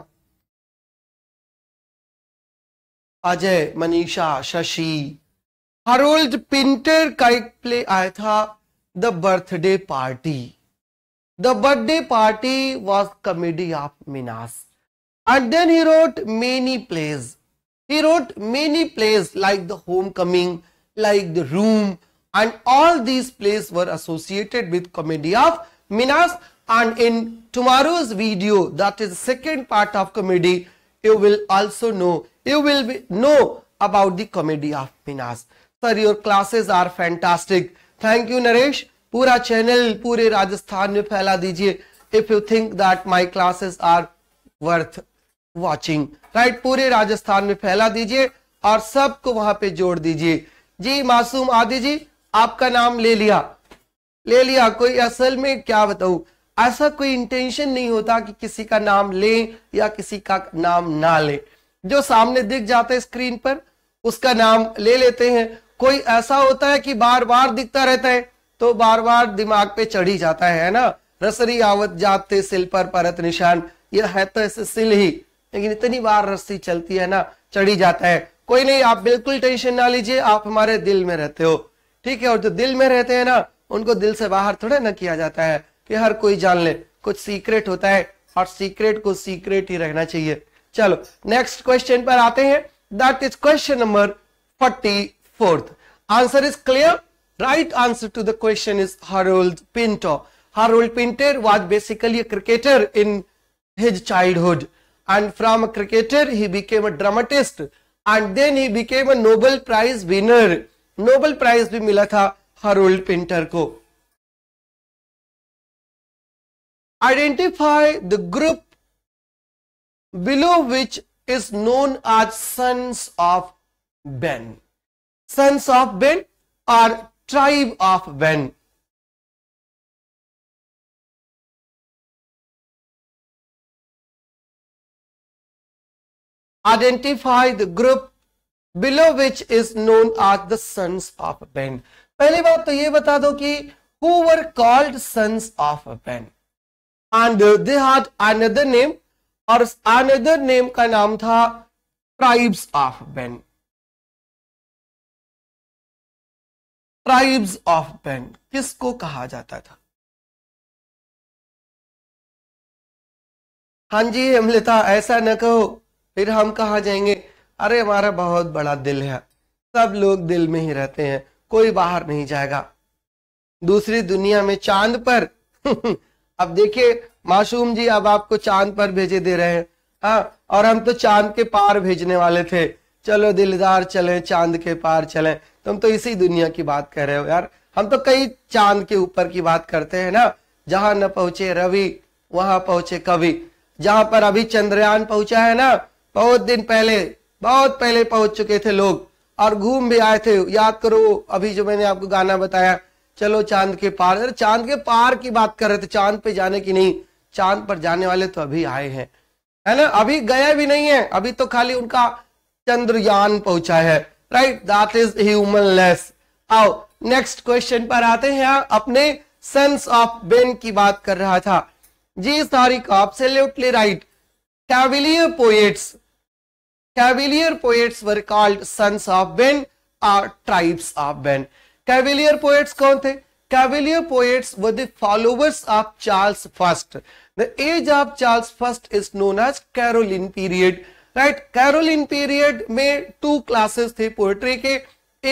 Speaker 2: Ajay Manisha Shashi
Speaker 1: Harold Pinter का play. Play आया था the birthday party the birthday party was comedy of menace and then he wrote many plays he wrote many plays like the homecoming like the room and all these plays were associated with comedy of minas and in tomorrow's video that is second part of comedy you will also know you will be, know about the comedy of Minas. Sir, your classes are fantastic. Thank you, Naresh. पूरा channel पूरे राजस्थान में फैला दीजिए if you think that my classes are worth watching right पूरे राजस्थान में फैला दीजिए और सबको वहां पे जोड़ दीजिए जी मासूम आदि जी आपका नाम ले लिया ले लिया कोई असल में क्या बताऊ ऐसा कोई इंटेंशन नहीं होता कि किसी का नाम ले या किसी का नाम ना ले जो सामने दिख जाता है स्क्रीन पर उसका नाम ले लेते हैं कोई ऐसा होता है कि बार बार दिखता रहता है तो बार बार दिमाग पे चढ़ी जाता है ना रसरी आवत जाते सिल पर परत निशान यह है तो ऐसे सिल ही लेकिन इतनी बार रस्सी चलती है ना चढ़ी जाता है कोई नहीं आप बिल्कुल टेंशन ना लीजिए आप हमारे दिल में रहते हो ठीक है और जो दिल में रहते हैं ना उनको दिल से बाहर थोड़ा ना किया जाता है कि हर कोई जान ले कुछ सीक्रेट होता है और सीक्रेट को सीक्रेट ही रहना चाहिए चलो नेक्स्ट क्वेश्चन पर आते हैं that is question number forty fourth answer is clear right answer to the question is Harold Pinto Harold Pinter was basically a cricketer in his childhood and from a cricketer he became a dramatist and then he became a Nobel prize winner Nobel prize भी मिला था Harold Pinter को
Speaker 2: identify the group
Speaker 1: below which is known as sons of Ben. Sons of Ben are tribe of Ben. Identify the group below which is known as the sons of Ben. पहली बात तो ये बता दो कि who were called sons of Ben and they had another name और another name का नाम था tribes of Ben
Speaker 2: tribes of Ben किसको कहा जाता था हाँ जी अमृता
Speaker 1: ऐसा न कहो फिर हम कहा जाएंगे अरे हमारा बहुत बड़ा दिल है सब लोग दिल में ही रहते हैं कोई बाहर नहीं जाएगा दूसरी दुनिया में चांद पर अब देखिए मासूम जी अब आपको चांद पर भेजे दे रहे हैं हाँ और हम तो चांद के पार भेजने वाले थे चलो दिलदार चले चांद के पार चले तुम तो इसी दुनिया की बात कर रहे हो यार हम तो कई चांद के ऊपर की बात करते हैं ना जहां न पहुंचे रवि वहां पहुंचे कवि जहां पर अभी चंद्रयान पहुंचा है ना बहुत दिन पहले बहुत पहले पहुंच चुके थे लोग और घूम भी आए थे याद करो अभी जो मैंने आपको गाना बताया चलो चांद के पार अरे चांद के पार की बात कर रहे थे चांद पे जाने की नहीं चांद पर जाने वाले तो अभी आए हैं है ना अभी गए भी नहीं है अभी तो खाली उनका चंद्रयान पहुंचा है right that is human less आओ नेक्स्ट क्वेश्चन पर आते हैं हाँ, अपने सन्स ऑफ बेन की बात कर रहा था जी Tariq absolutely right cavalier poets cavalier poets were called sons of Ben or tribes of Ben cavalier poets कौन थे cavalier poets were the followers of Charles first the age of Charles first is known as Caroline period right Caroline period में two classes थे poetry के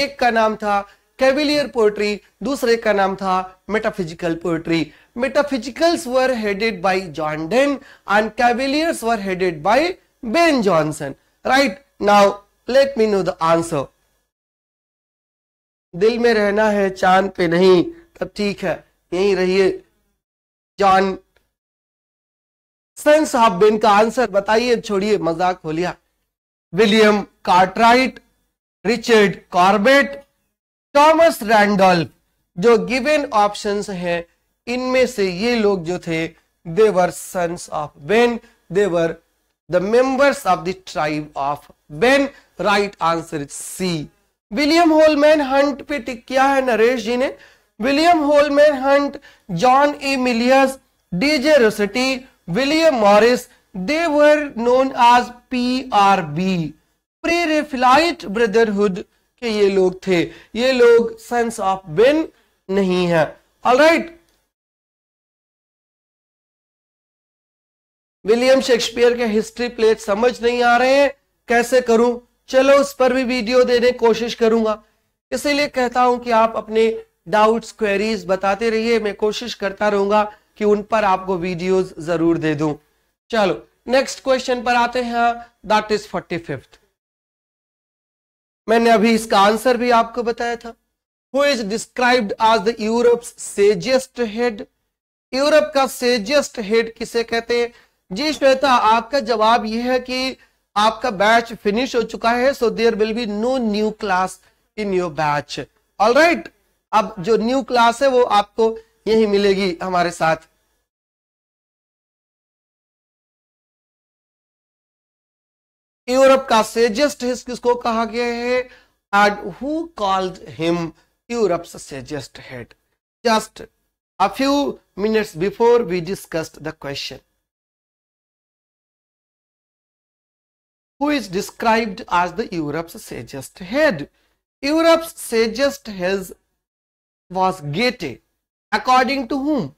Speaker 1: एक का नाम था cavalier poetry दूसरे का नाम था metaphysical poetry metaphysicals were headed by John Donne and कैविलियर्स were headed by Ben Jonson right now let me know the answer दिल में रहना है चांद पे नहीं तब ठीक है यहीं रहिए जान ऑफ बिन का आंसर बताइए छोड़िए मजाक हो लिया William Cartwright Richard Corbett Thomas Randolph जो गिवन ऑप्शंस हैं इनमें से ये लोग जो थे they were sons of Ben they were the members of the tribe of Ben right answer is C William Holman Hunt पे टिक किया है नरेश जी ने William Holman Hunt John A Millais DJ Rossetti William Morris they were known as P R B pre brotherhood के ये लोग थे ये लोग सन्स ऑफ बेन नहीं है ऑलराइट
Speaker 2: विलियम शेक्सपियर के
Speaker 1: हिस्ट्री प्लेट समझ नहीं आ रहे हैं कैसे करूं चलो उस पर भी वीडियो देने कोशिश करूंगा इसीलिए कहता हूं कि आप अपने डाउट्स क्वेरीज बताते रहिए मैं कोशिश करता रहूंगा कि उन पर आपको वीडियोस जरूर दे दूं चलो नेक्स्ट क्वेश्चन पर आते हैं दैट इज फोर्टी फिफ्थ मैंने अभी इसका आंसर भी आपको बताया था who is described as the Europe sagest head Europe का सेजेस्ट हेड किसे कहते हैं जी श्वेता आपका जवाब यह है कि आपका बैच फिनिश हो चुका है so there will be no new class in your batch all right अब जो न्यू क्लास है वो आपको यही
Speaker 2: मिलेगी हमारे साथ
Speaker 1: यूरोप का सेजेस्ट हिस्स किसको कहा गया है and who called him Europe sagest head just a few minutes before we discussed the question who is described as the Europe's sagest head. Europe's sagest head was Goethe. According to whom?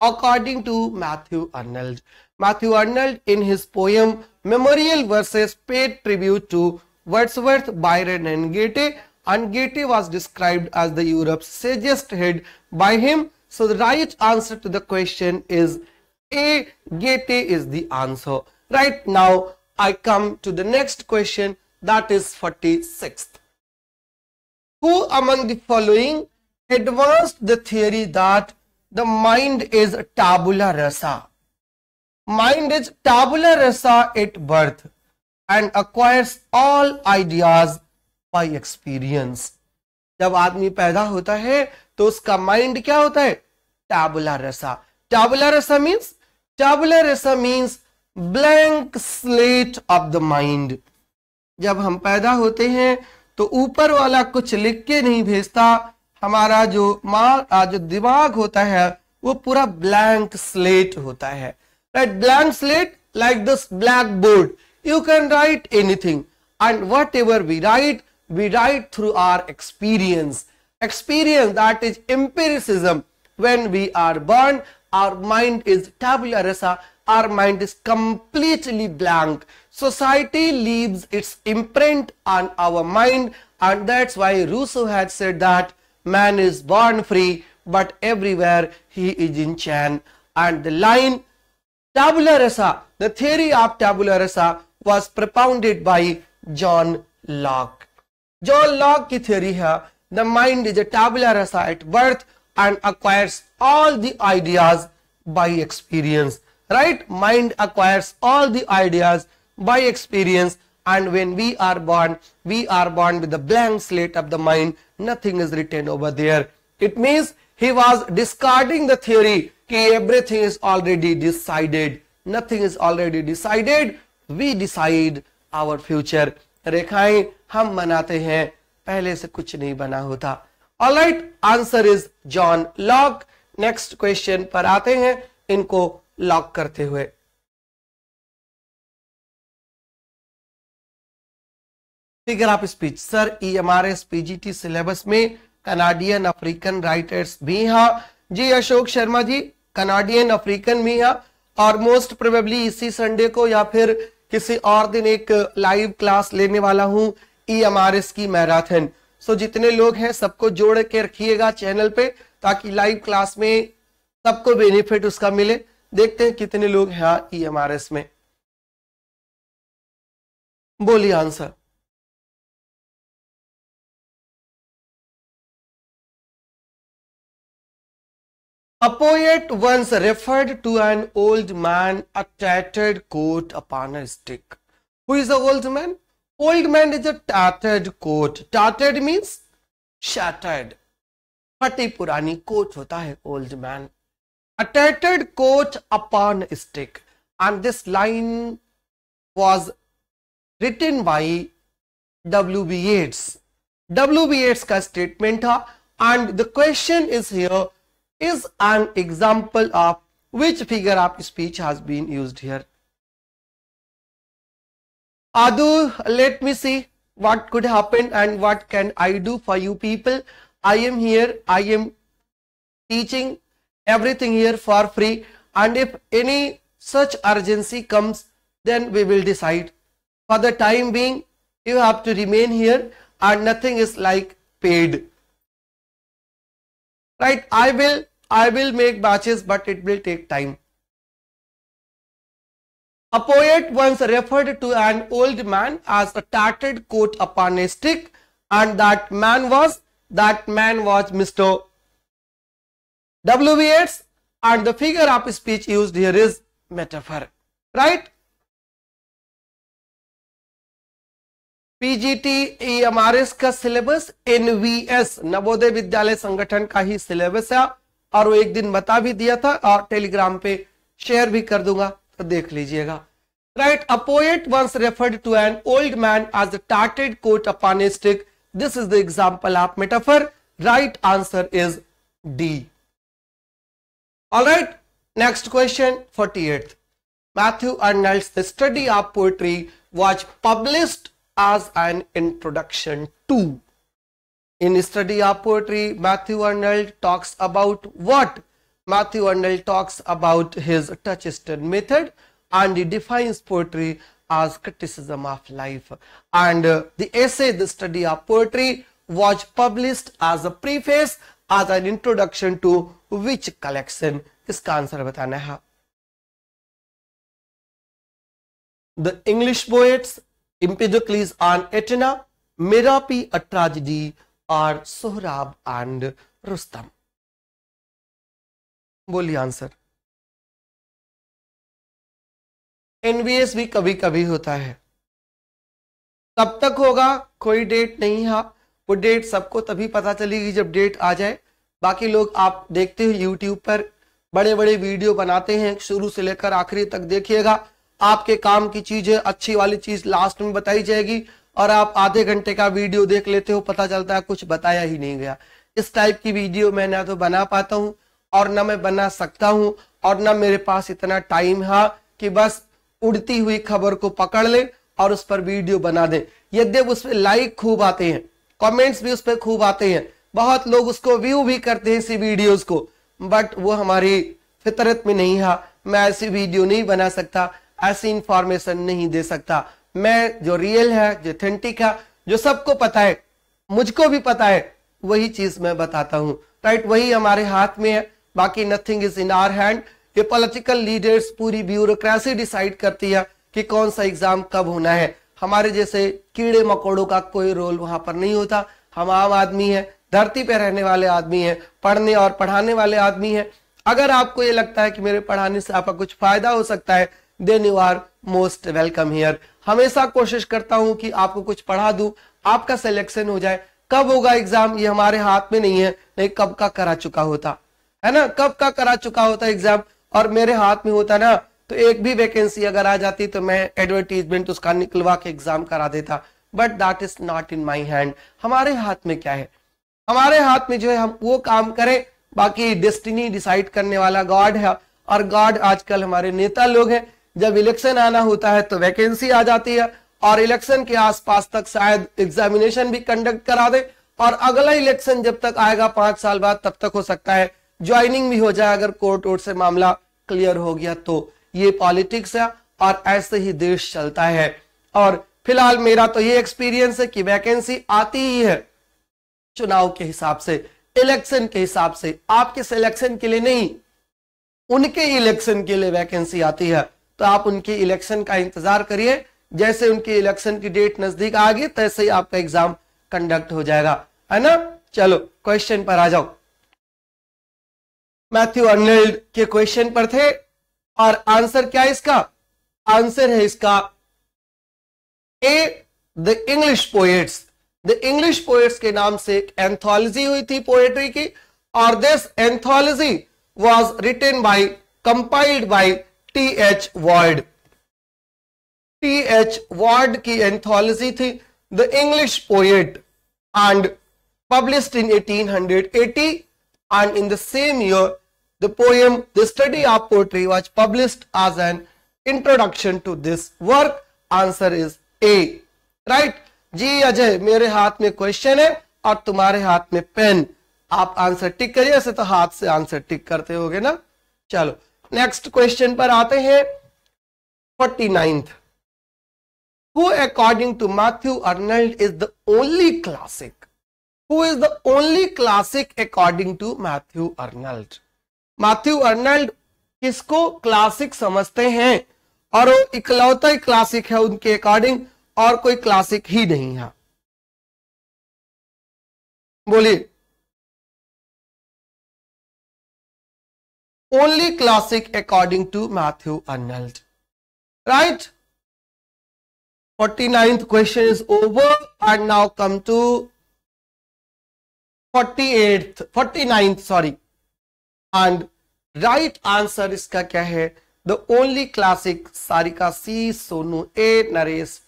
Speaker 1: According to Matthew Arnold. Matthew Arnold in his poem Memorial Verses paid tribute to Wordsworth, Byron and Goethe and Goethe was described as the Europe's sagest head by him. So the right answer to the question is A. Goethe is the answer. Right now I come to the next question that is 46th. Who among the following advanced the theory that the mind is tabula rasa? Mind is tabula rasa at birth and acquires all ideas by experience. जब आदमी पैदा होता है तो उसका mind क्या होता है टैबुला रसा टैबुला रसा means tabula rasa blank slate of the mind जब हम पैदा होते हैं तो ऊपर वाला कुछ लिख के नहीं भेजता हमारा जो माँ जो दिमाग होता है वो पूरा ब्लैंक स्लेट होता है right blank slate like this black board you can write anything and whatever we write we write through our experience experience that is empiricism when we are born our mind is tabula ऐसा our mind is completely blank. Society leaves its imprint on our mind and that's why Rousseau had said that man is born free but everywhere he is in chain and the line tabula rasa, the theory of tabula rasa was propounded by John Locke. John Locke theory है the mind is a tabula rasa at birth and acquires all the ideas by experience right mind acquires all the ideas by experience and when we are born we are born with a blank slate of the mind nothing is written over there it means he was discarding the theory everything is already decided nothing is already decided we decide our future रेखाएं हम मनाते हैं पहले से कुछ नहीं बना होता All right, answer is John Locke Next question, पर आते हैं इनको लॉक करते हुए figure of speech sir S PGT syllabus में कनाडियन अफ्रीकन राइटर्स भी हा जी अशोक शर्मा जी कनाडियन अफ्रीकन भी हा और मोस्ट प्रोबेबली इसी संडे को या फिर किसी और दिन एक लाइव क्लास लेने वाला हूं एस की मैराथन सो जितने लोग हैं सबको जोड़ के रखिएगा चैनल पे ताकि लाइव क्लास में सबको बेनिफिट उसका मिले देखते हैं कितने लोग हैं ई एम आर एस में
Speaker 2: बोलिए answer
Speaker 1: अपोएट once referred to an old man अटैटेड coat upon stick who is a old man old man is a टैटेड coat टैटेड means shattered फटी पुरानी कोट होता है old man Attached coach upon stick. And this line was written by W.B. Yeats. W.B. Yeats statement and the question is here is an example of which figure of speech has been used here. Adu, let me see what could happen and what can I do for you people. I am here, I am teaching everything here for free and if any such urgency comes then we will decide for the time being you have to remain here and nothing is like paid right i will i will make batches but it will take time a poet once referred to an old man as a tattered coat upon a stick and that man was that man was mr W. B. Yeats and the figure of speech used here is metaphor, right? PGT MRS e का syllabus NVS Navodaya Vidyalaya Sangathan का ही syllabus है और वो एक दिन बता भी दिया था और टेलीग्राम पे शेयर भी कर दूंगा तो देख लीजिएगा right a poet once referred to an old man as a tattered coat upon a stick this is the example of metaphor right answer is D Alright, next question 48. Matthew Arnold's The Study of Poetry was published as an introduction to. In Study of Poetry, Matthew Arnold talks about what? Matthew Arnold talks about his Touchstone method and he defines poetry as criticism of life. And uh, the essay, The Study of Poetry, was published as a preface, as an introduction to which collection इसका answer बताना है the English poets Empedocles on Etna मेरा P a tragedy और Sohrab and Rustum
Speaker 2: बोलिए answer NVS भी कभी
Speaker 1: कभी होता है कब तक होगा कोई डेट नहीं है वो डेट सबको तभी पता चलेगी जब डेट आ जाए बाकी लोग आप देखते हो यूट्यूब पर बड़े बड़े वीडियो बनाते हैं शुरू से लेकर आखिरी तक देखिएगा आपके काम की चीज है अच्छी वाली चीज लास्ट में बताई जाएगी और आप आधे घंटे का वीडियो देख लेते हो पता चलता है कुछ बताया ही नहीं गया इस टाइप की वीडियो मैं ना तो बना पाता हूँ और ना मैं बना सकता हूँ और ना मेरे पास इतना टाइम है कि बस उड़ती हुई खबर को पकड़ ले और उस पर वीडियो बना दे यद्यप उस पर लाइक खूब आते हैं कमेंट्स भी उस पर खूब आते हैं बहुत लोग उसको व्यू भी करते हैं इसी वीडियोस को बट वो हमारी फितरत में नहीं है मैं ऐसी वीडियो नहीं बना सकता ऐसी इंफॉर्मेशन नहीं दे सकता मैं जो रियल है जो ऑथेंटिक है जो सबको पता है मुझको भी पता है वही चीज मैं बताता हूँ राइट वही हमारे हाथ में है बाकी nothing is in our hand ये पॉलिटिकल लीडर्स पूरी ब्यूरोक्रेसी डिसाइड करती है कि कौन सा एग्जाम कब होना है हमारे जैसे कीड़े मकोड़ों का कोई रोल वहां पर नहीं होता हम आम आदमी है धरती पे रहने वाले आदमी हैं पढ़ने और पढ़ाने वाले आदमी हैं अगर आपको ये लगता है कि मेरे पढ़ाने से आपका कुछ फायदा हो सकता है then you are most welcome here हमेशा कोशिश करता हूं कि आपको कुछ पढ़ा दू आपका सिलेक्शन हो जाए कब होगा एग्जाम ये हमारे हाथ में नहीं है नहीं कब का करा चुका होता है ना कब का करा चुका होता एग्जाम और मेरे हाथ में होता ना तो एक भी वैकेंसी अगर आ जाती तो मैं एडवर्टीजमेंट उसका निकलवा के एग्जाम करा देता but that is not in my hand हमारे हाथ में क्या है हमारे हाथ में जो है हम वो काम करें बाकी डेस्टिनी डिसाइड करने वाला गॉड है और गॉड आजकल हमारे नेता लोग हैं जब इलेक्शन आना होता है तो वैकेंसी आ जाती है और इलेक्शन के आसपास तक शायद एग्जामिनेशन भी कंडक्ट करा दे और अगला इलेक्शन जब तक आएगा पांच साल बाद तब तक हो सकता है ज्वाइनिंग भी हो जाए अगर कोर्ट वोट से मामला क्लियर हो गया तो ये पॉलिटिक्स है और ऐसे ही देश चलता है और फिलहाल मेरा तो ये एक्सपीरियंस है कि वैकेंसी आती ही है चुनाव के हिसाब से इलेक्शन के हिसाब से आपके सिलेक्शन के लिए नहीं उनके इलेक्शन के लिए वैकेंसी आती है तो आप उनके इलेक्शन का इंतजार करिए जैसे उनके इलेक्शन की डेट नजदीक आ गई तैसे ही आपका एग्जाम कंडक्ट हो जाएगा है ना चलो क्वेश्चन पर आ जाओ मैथ्यू अर्नल्ड के क्वेश्चन पर थे और आंसर क्या है इसका आंसर है इसका A the English poets the English poets के नाम से एक एंथोलॉजी हुई थी पोएट्री की और this anthology was written by compiled by T H world T H world की एंथोलॉजी थी the English poet and publish in eighteen hundred eighty and in the same year the poem the study of poetry was publish as an introduction to this work answer is A right जी अजय मेरे हाथ में question है और तुम्हारे हाथ में pen आप answer tick करिए ऐसे तो हाथ से आंसर टिक करते हो ना चलो नेक्स्ट क्वेश्चन पर आते हैं forty ninth who according to Matthew Arnold is the only classic who is the only classic according to Matthew Arnold Matthew Arnold किसको क्लासिक समझते हैं और वो इकलौता ही क्लासिक है उनके अकॉर्डिंग और कोई क्लासिक ही नहीं है बोलिए only classic according to Matthew Arnold right forty ninth question is over and now come to forty eight forty ninth sorry and right answer इसका क्या है the only classic Sarika C Sonu A Naresh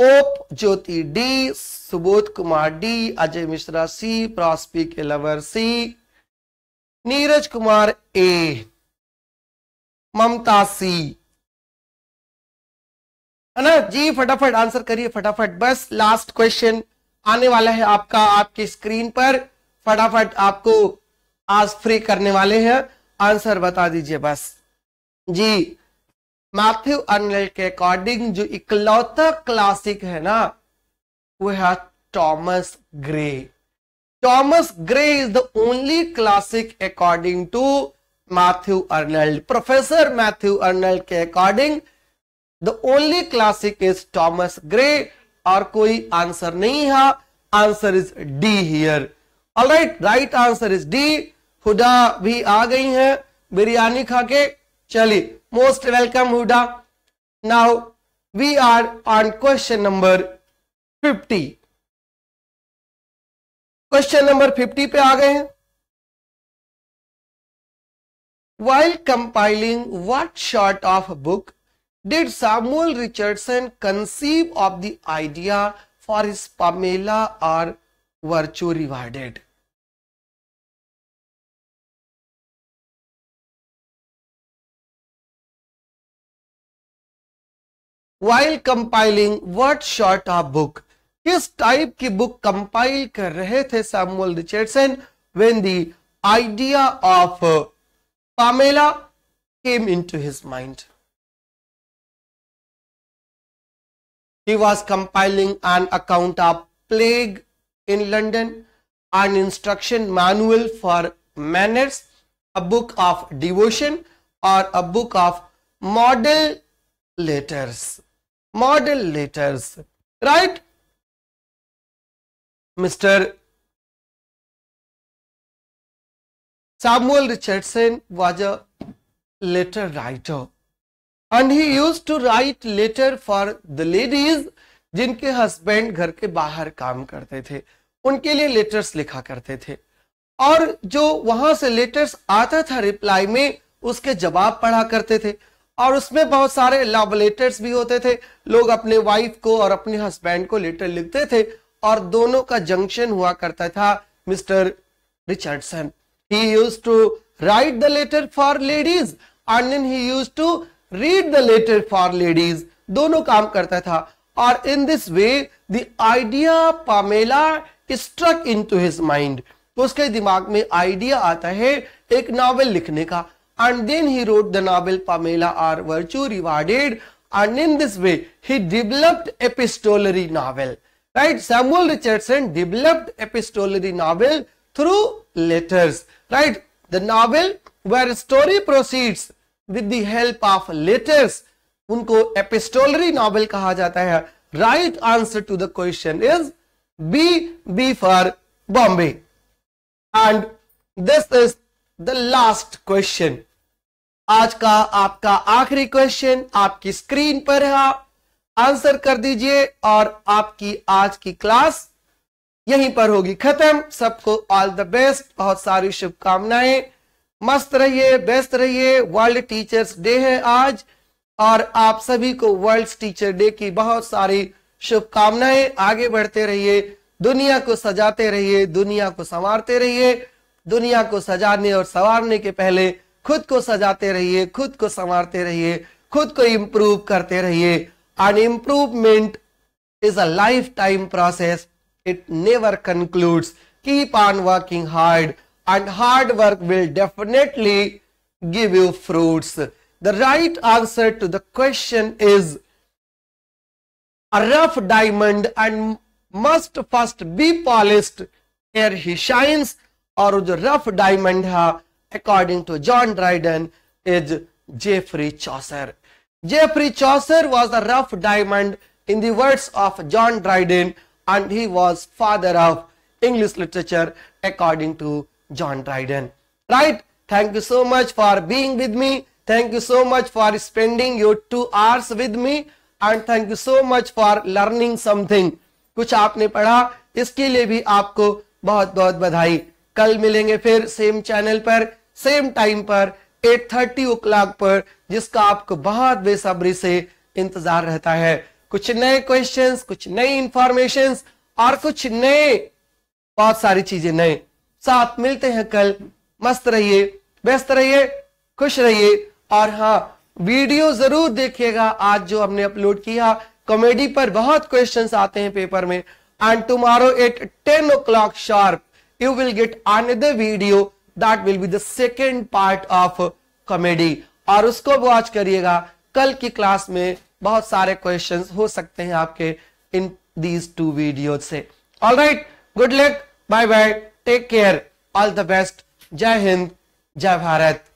Speaker 1: Pope Jyoti D Subodh Kumar D Ajay Mishra C प्रॉस्पी के lover C Neeraj Kumar A
Speaker 2: Mamta C
Speaker 1: है ना जी फटाफट आंसर करिए फटाफट बस लास्ट क्वेश्चन आने वाला है आपका आपकी स्क्रीन पर फटाफट आपको आज फ्री करने वाले हैं आंसर बता दीजिए बस जी मैथ्यू अर्नल के अकॉर्डिंग जो इकलौता क्लासिक है ना वो है Thomas Gray Thomas Gray is the only classic according to Matthew Arnold professor Matthew Arnold के according the only classic is Thomas Gray और कोई आंसर नहीं है answer is D here alright right answer is D Hooda भी आ गई है बिरयानी खा के चलिए most welcome Huda. Now we are on question number 50.
Speaker 2: Question number 50 पे आ गए हैं
Speaker 1: while compiling what sort of book did Samuel Richardson conceive of the idea for his Pamela or
Speaker 2: Virtue Rewarded?
Speaker 1: while compiling what sort of book किस type of book compile कर रहे थे Richardson when the idea of uh, Pamela came into his mind he was compiling an account of plague in london an instruction manual for manners a book of devotion or a book of model letters model letters right mister
Speaker 2: Samuel Richardson was
Speaker 1: a letter writer and he use to write letter for the ladies जिनके husband घर के बाहर काम करते थे उनके लिए letters लिखा करते थे और जो वहां से लेटर्स आता था रिप्लाई में उसके जवाब पढ़ा करते थे और उसमें बहुत सारे लव लेटर्स भी होते थे लोग अपने वाइफ को और अपने हस्बैंड को लेटर लिखते थे और दोनों का जंक्शन हुआ करता था mister Richardson he use to write the letter for ladies and then he use to read the letter for ladies दोनों काम करता था और in this way the idea Pamela struck into his mind उसके दिमाग में idea आता है एक नॉवेल लिखने का and then he wrote the novel Pamela R. Virtue Rewarded and in this way he developed epistolary novel. Right? Samuel Richardson developed epistolary novel through letters. Right? The novel where story proceeds with the help of letters उनको epistolary novel कहा जाता है answer to the question is B. B for Bombay. And this is the last question. आज का आपका आखिरी question आपकी screen पर है आप आंसर कर दीजिए और आपकी आज की क्लास यहीं पर होगी खत्म सबको ऑल द बेस्ट बहुत सारी शुभकामनाएं मस्त रहिए बेस्ट रहिए वर्ल्ड टीचर्स डे है आज और आप सभी को वर्ल्ड टीचर डे की बहुत सारी शुभकामनाएं आगे बढ़ते रहिए दुनिया को सजाते रहिए दुनिया को संवारते रहिए दुनिया को सजाने और संवारने के पहले खुद को सजाते रहिए खुद को संवारते रहिए खुद को इंप्रूव करते रहिए an improvement is a lifetime process it never concludes keep on working hard and hard work will definitely give you fruits the right answer to the question is a rough diamond and must first be polished ere he shines और जो rough diamond है according to John Dryden, is Geoffrey Chaucer. Geoffrey Chaucer was a rough diamond in the words of John Dryden and he was father of English literature according to John Dryden. Right? Thank you so much for being with me. Thank you so much for spending your two hours with me and thank you so much for learning something. कुछ आपने पढ़ा इसके लिए भी आपको बहुत बहुत बधाई कल मिलेंगे फिर सेम चैनल पर सेम टाइम पर 8:30 थर्टी ओ पर जिसका आपको बहुत बेसब्री से इंतजार रहता है कुछ नए क्वेश्चन कुछ नई इंफॉर्मेशन और कुछ नए बहुत सारी चीजें नए साथ मिलते हैं कल मस्त रहिए व्यस्त रहिए खुश रहिए और हाँ वीडियो जरूर देखिएगा आज जो हमने अपलोड किया कॉमेडी पर बहुत क्वेश्चंस आते हैं पेपर में and tomorrow at ten o'clock sharp you will get another video that will be the second part of comedy और उसको वॉच करिएगा कल की क्लास में बहुत सारे क्वेश्चंस हो सकते हैं आपके इन दीज टू वीडियो से all right good luck bye bye take care all the best जय हिंद जय भारत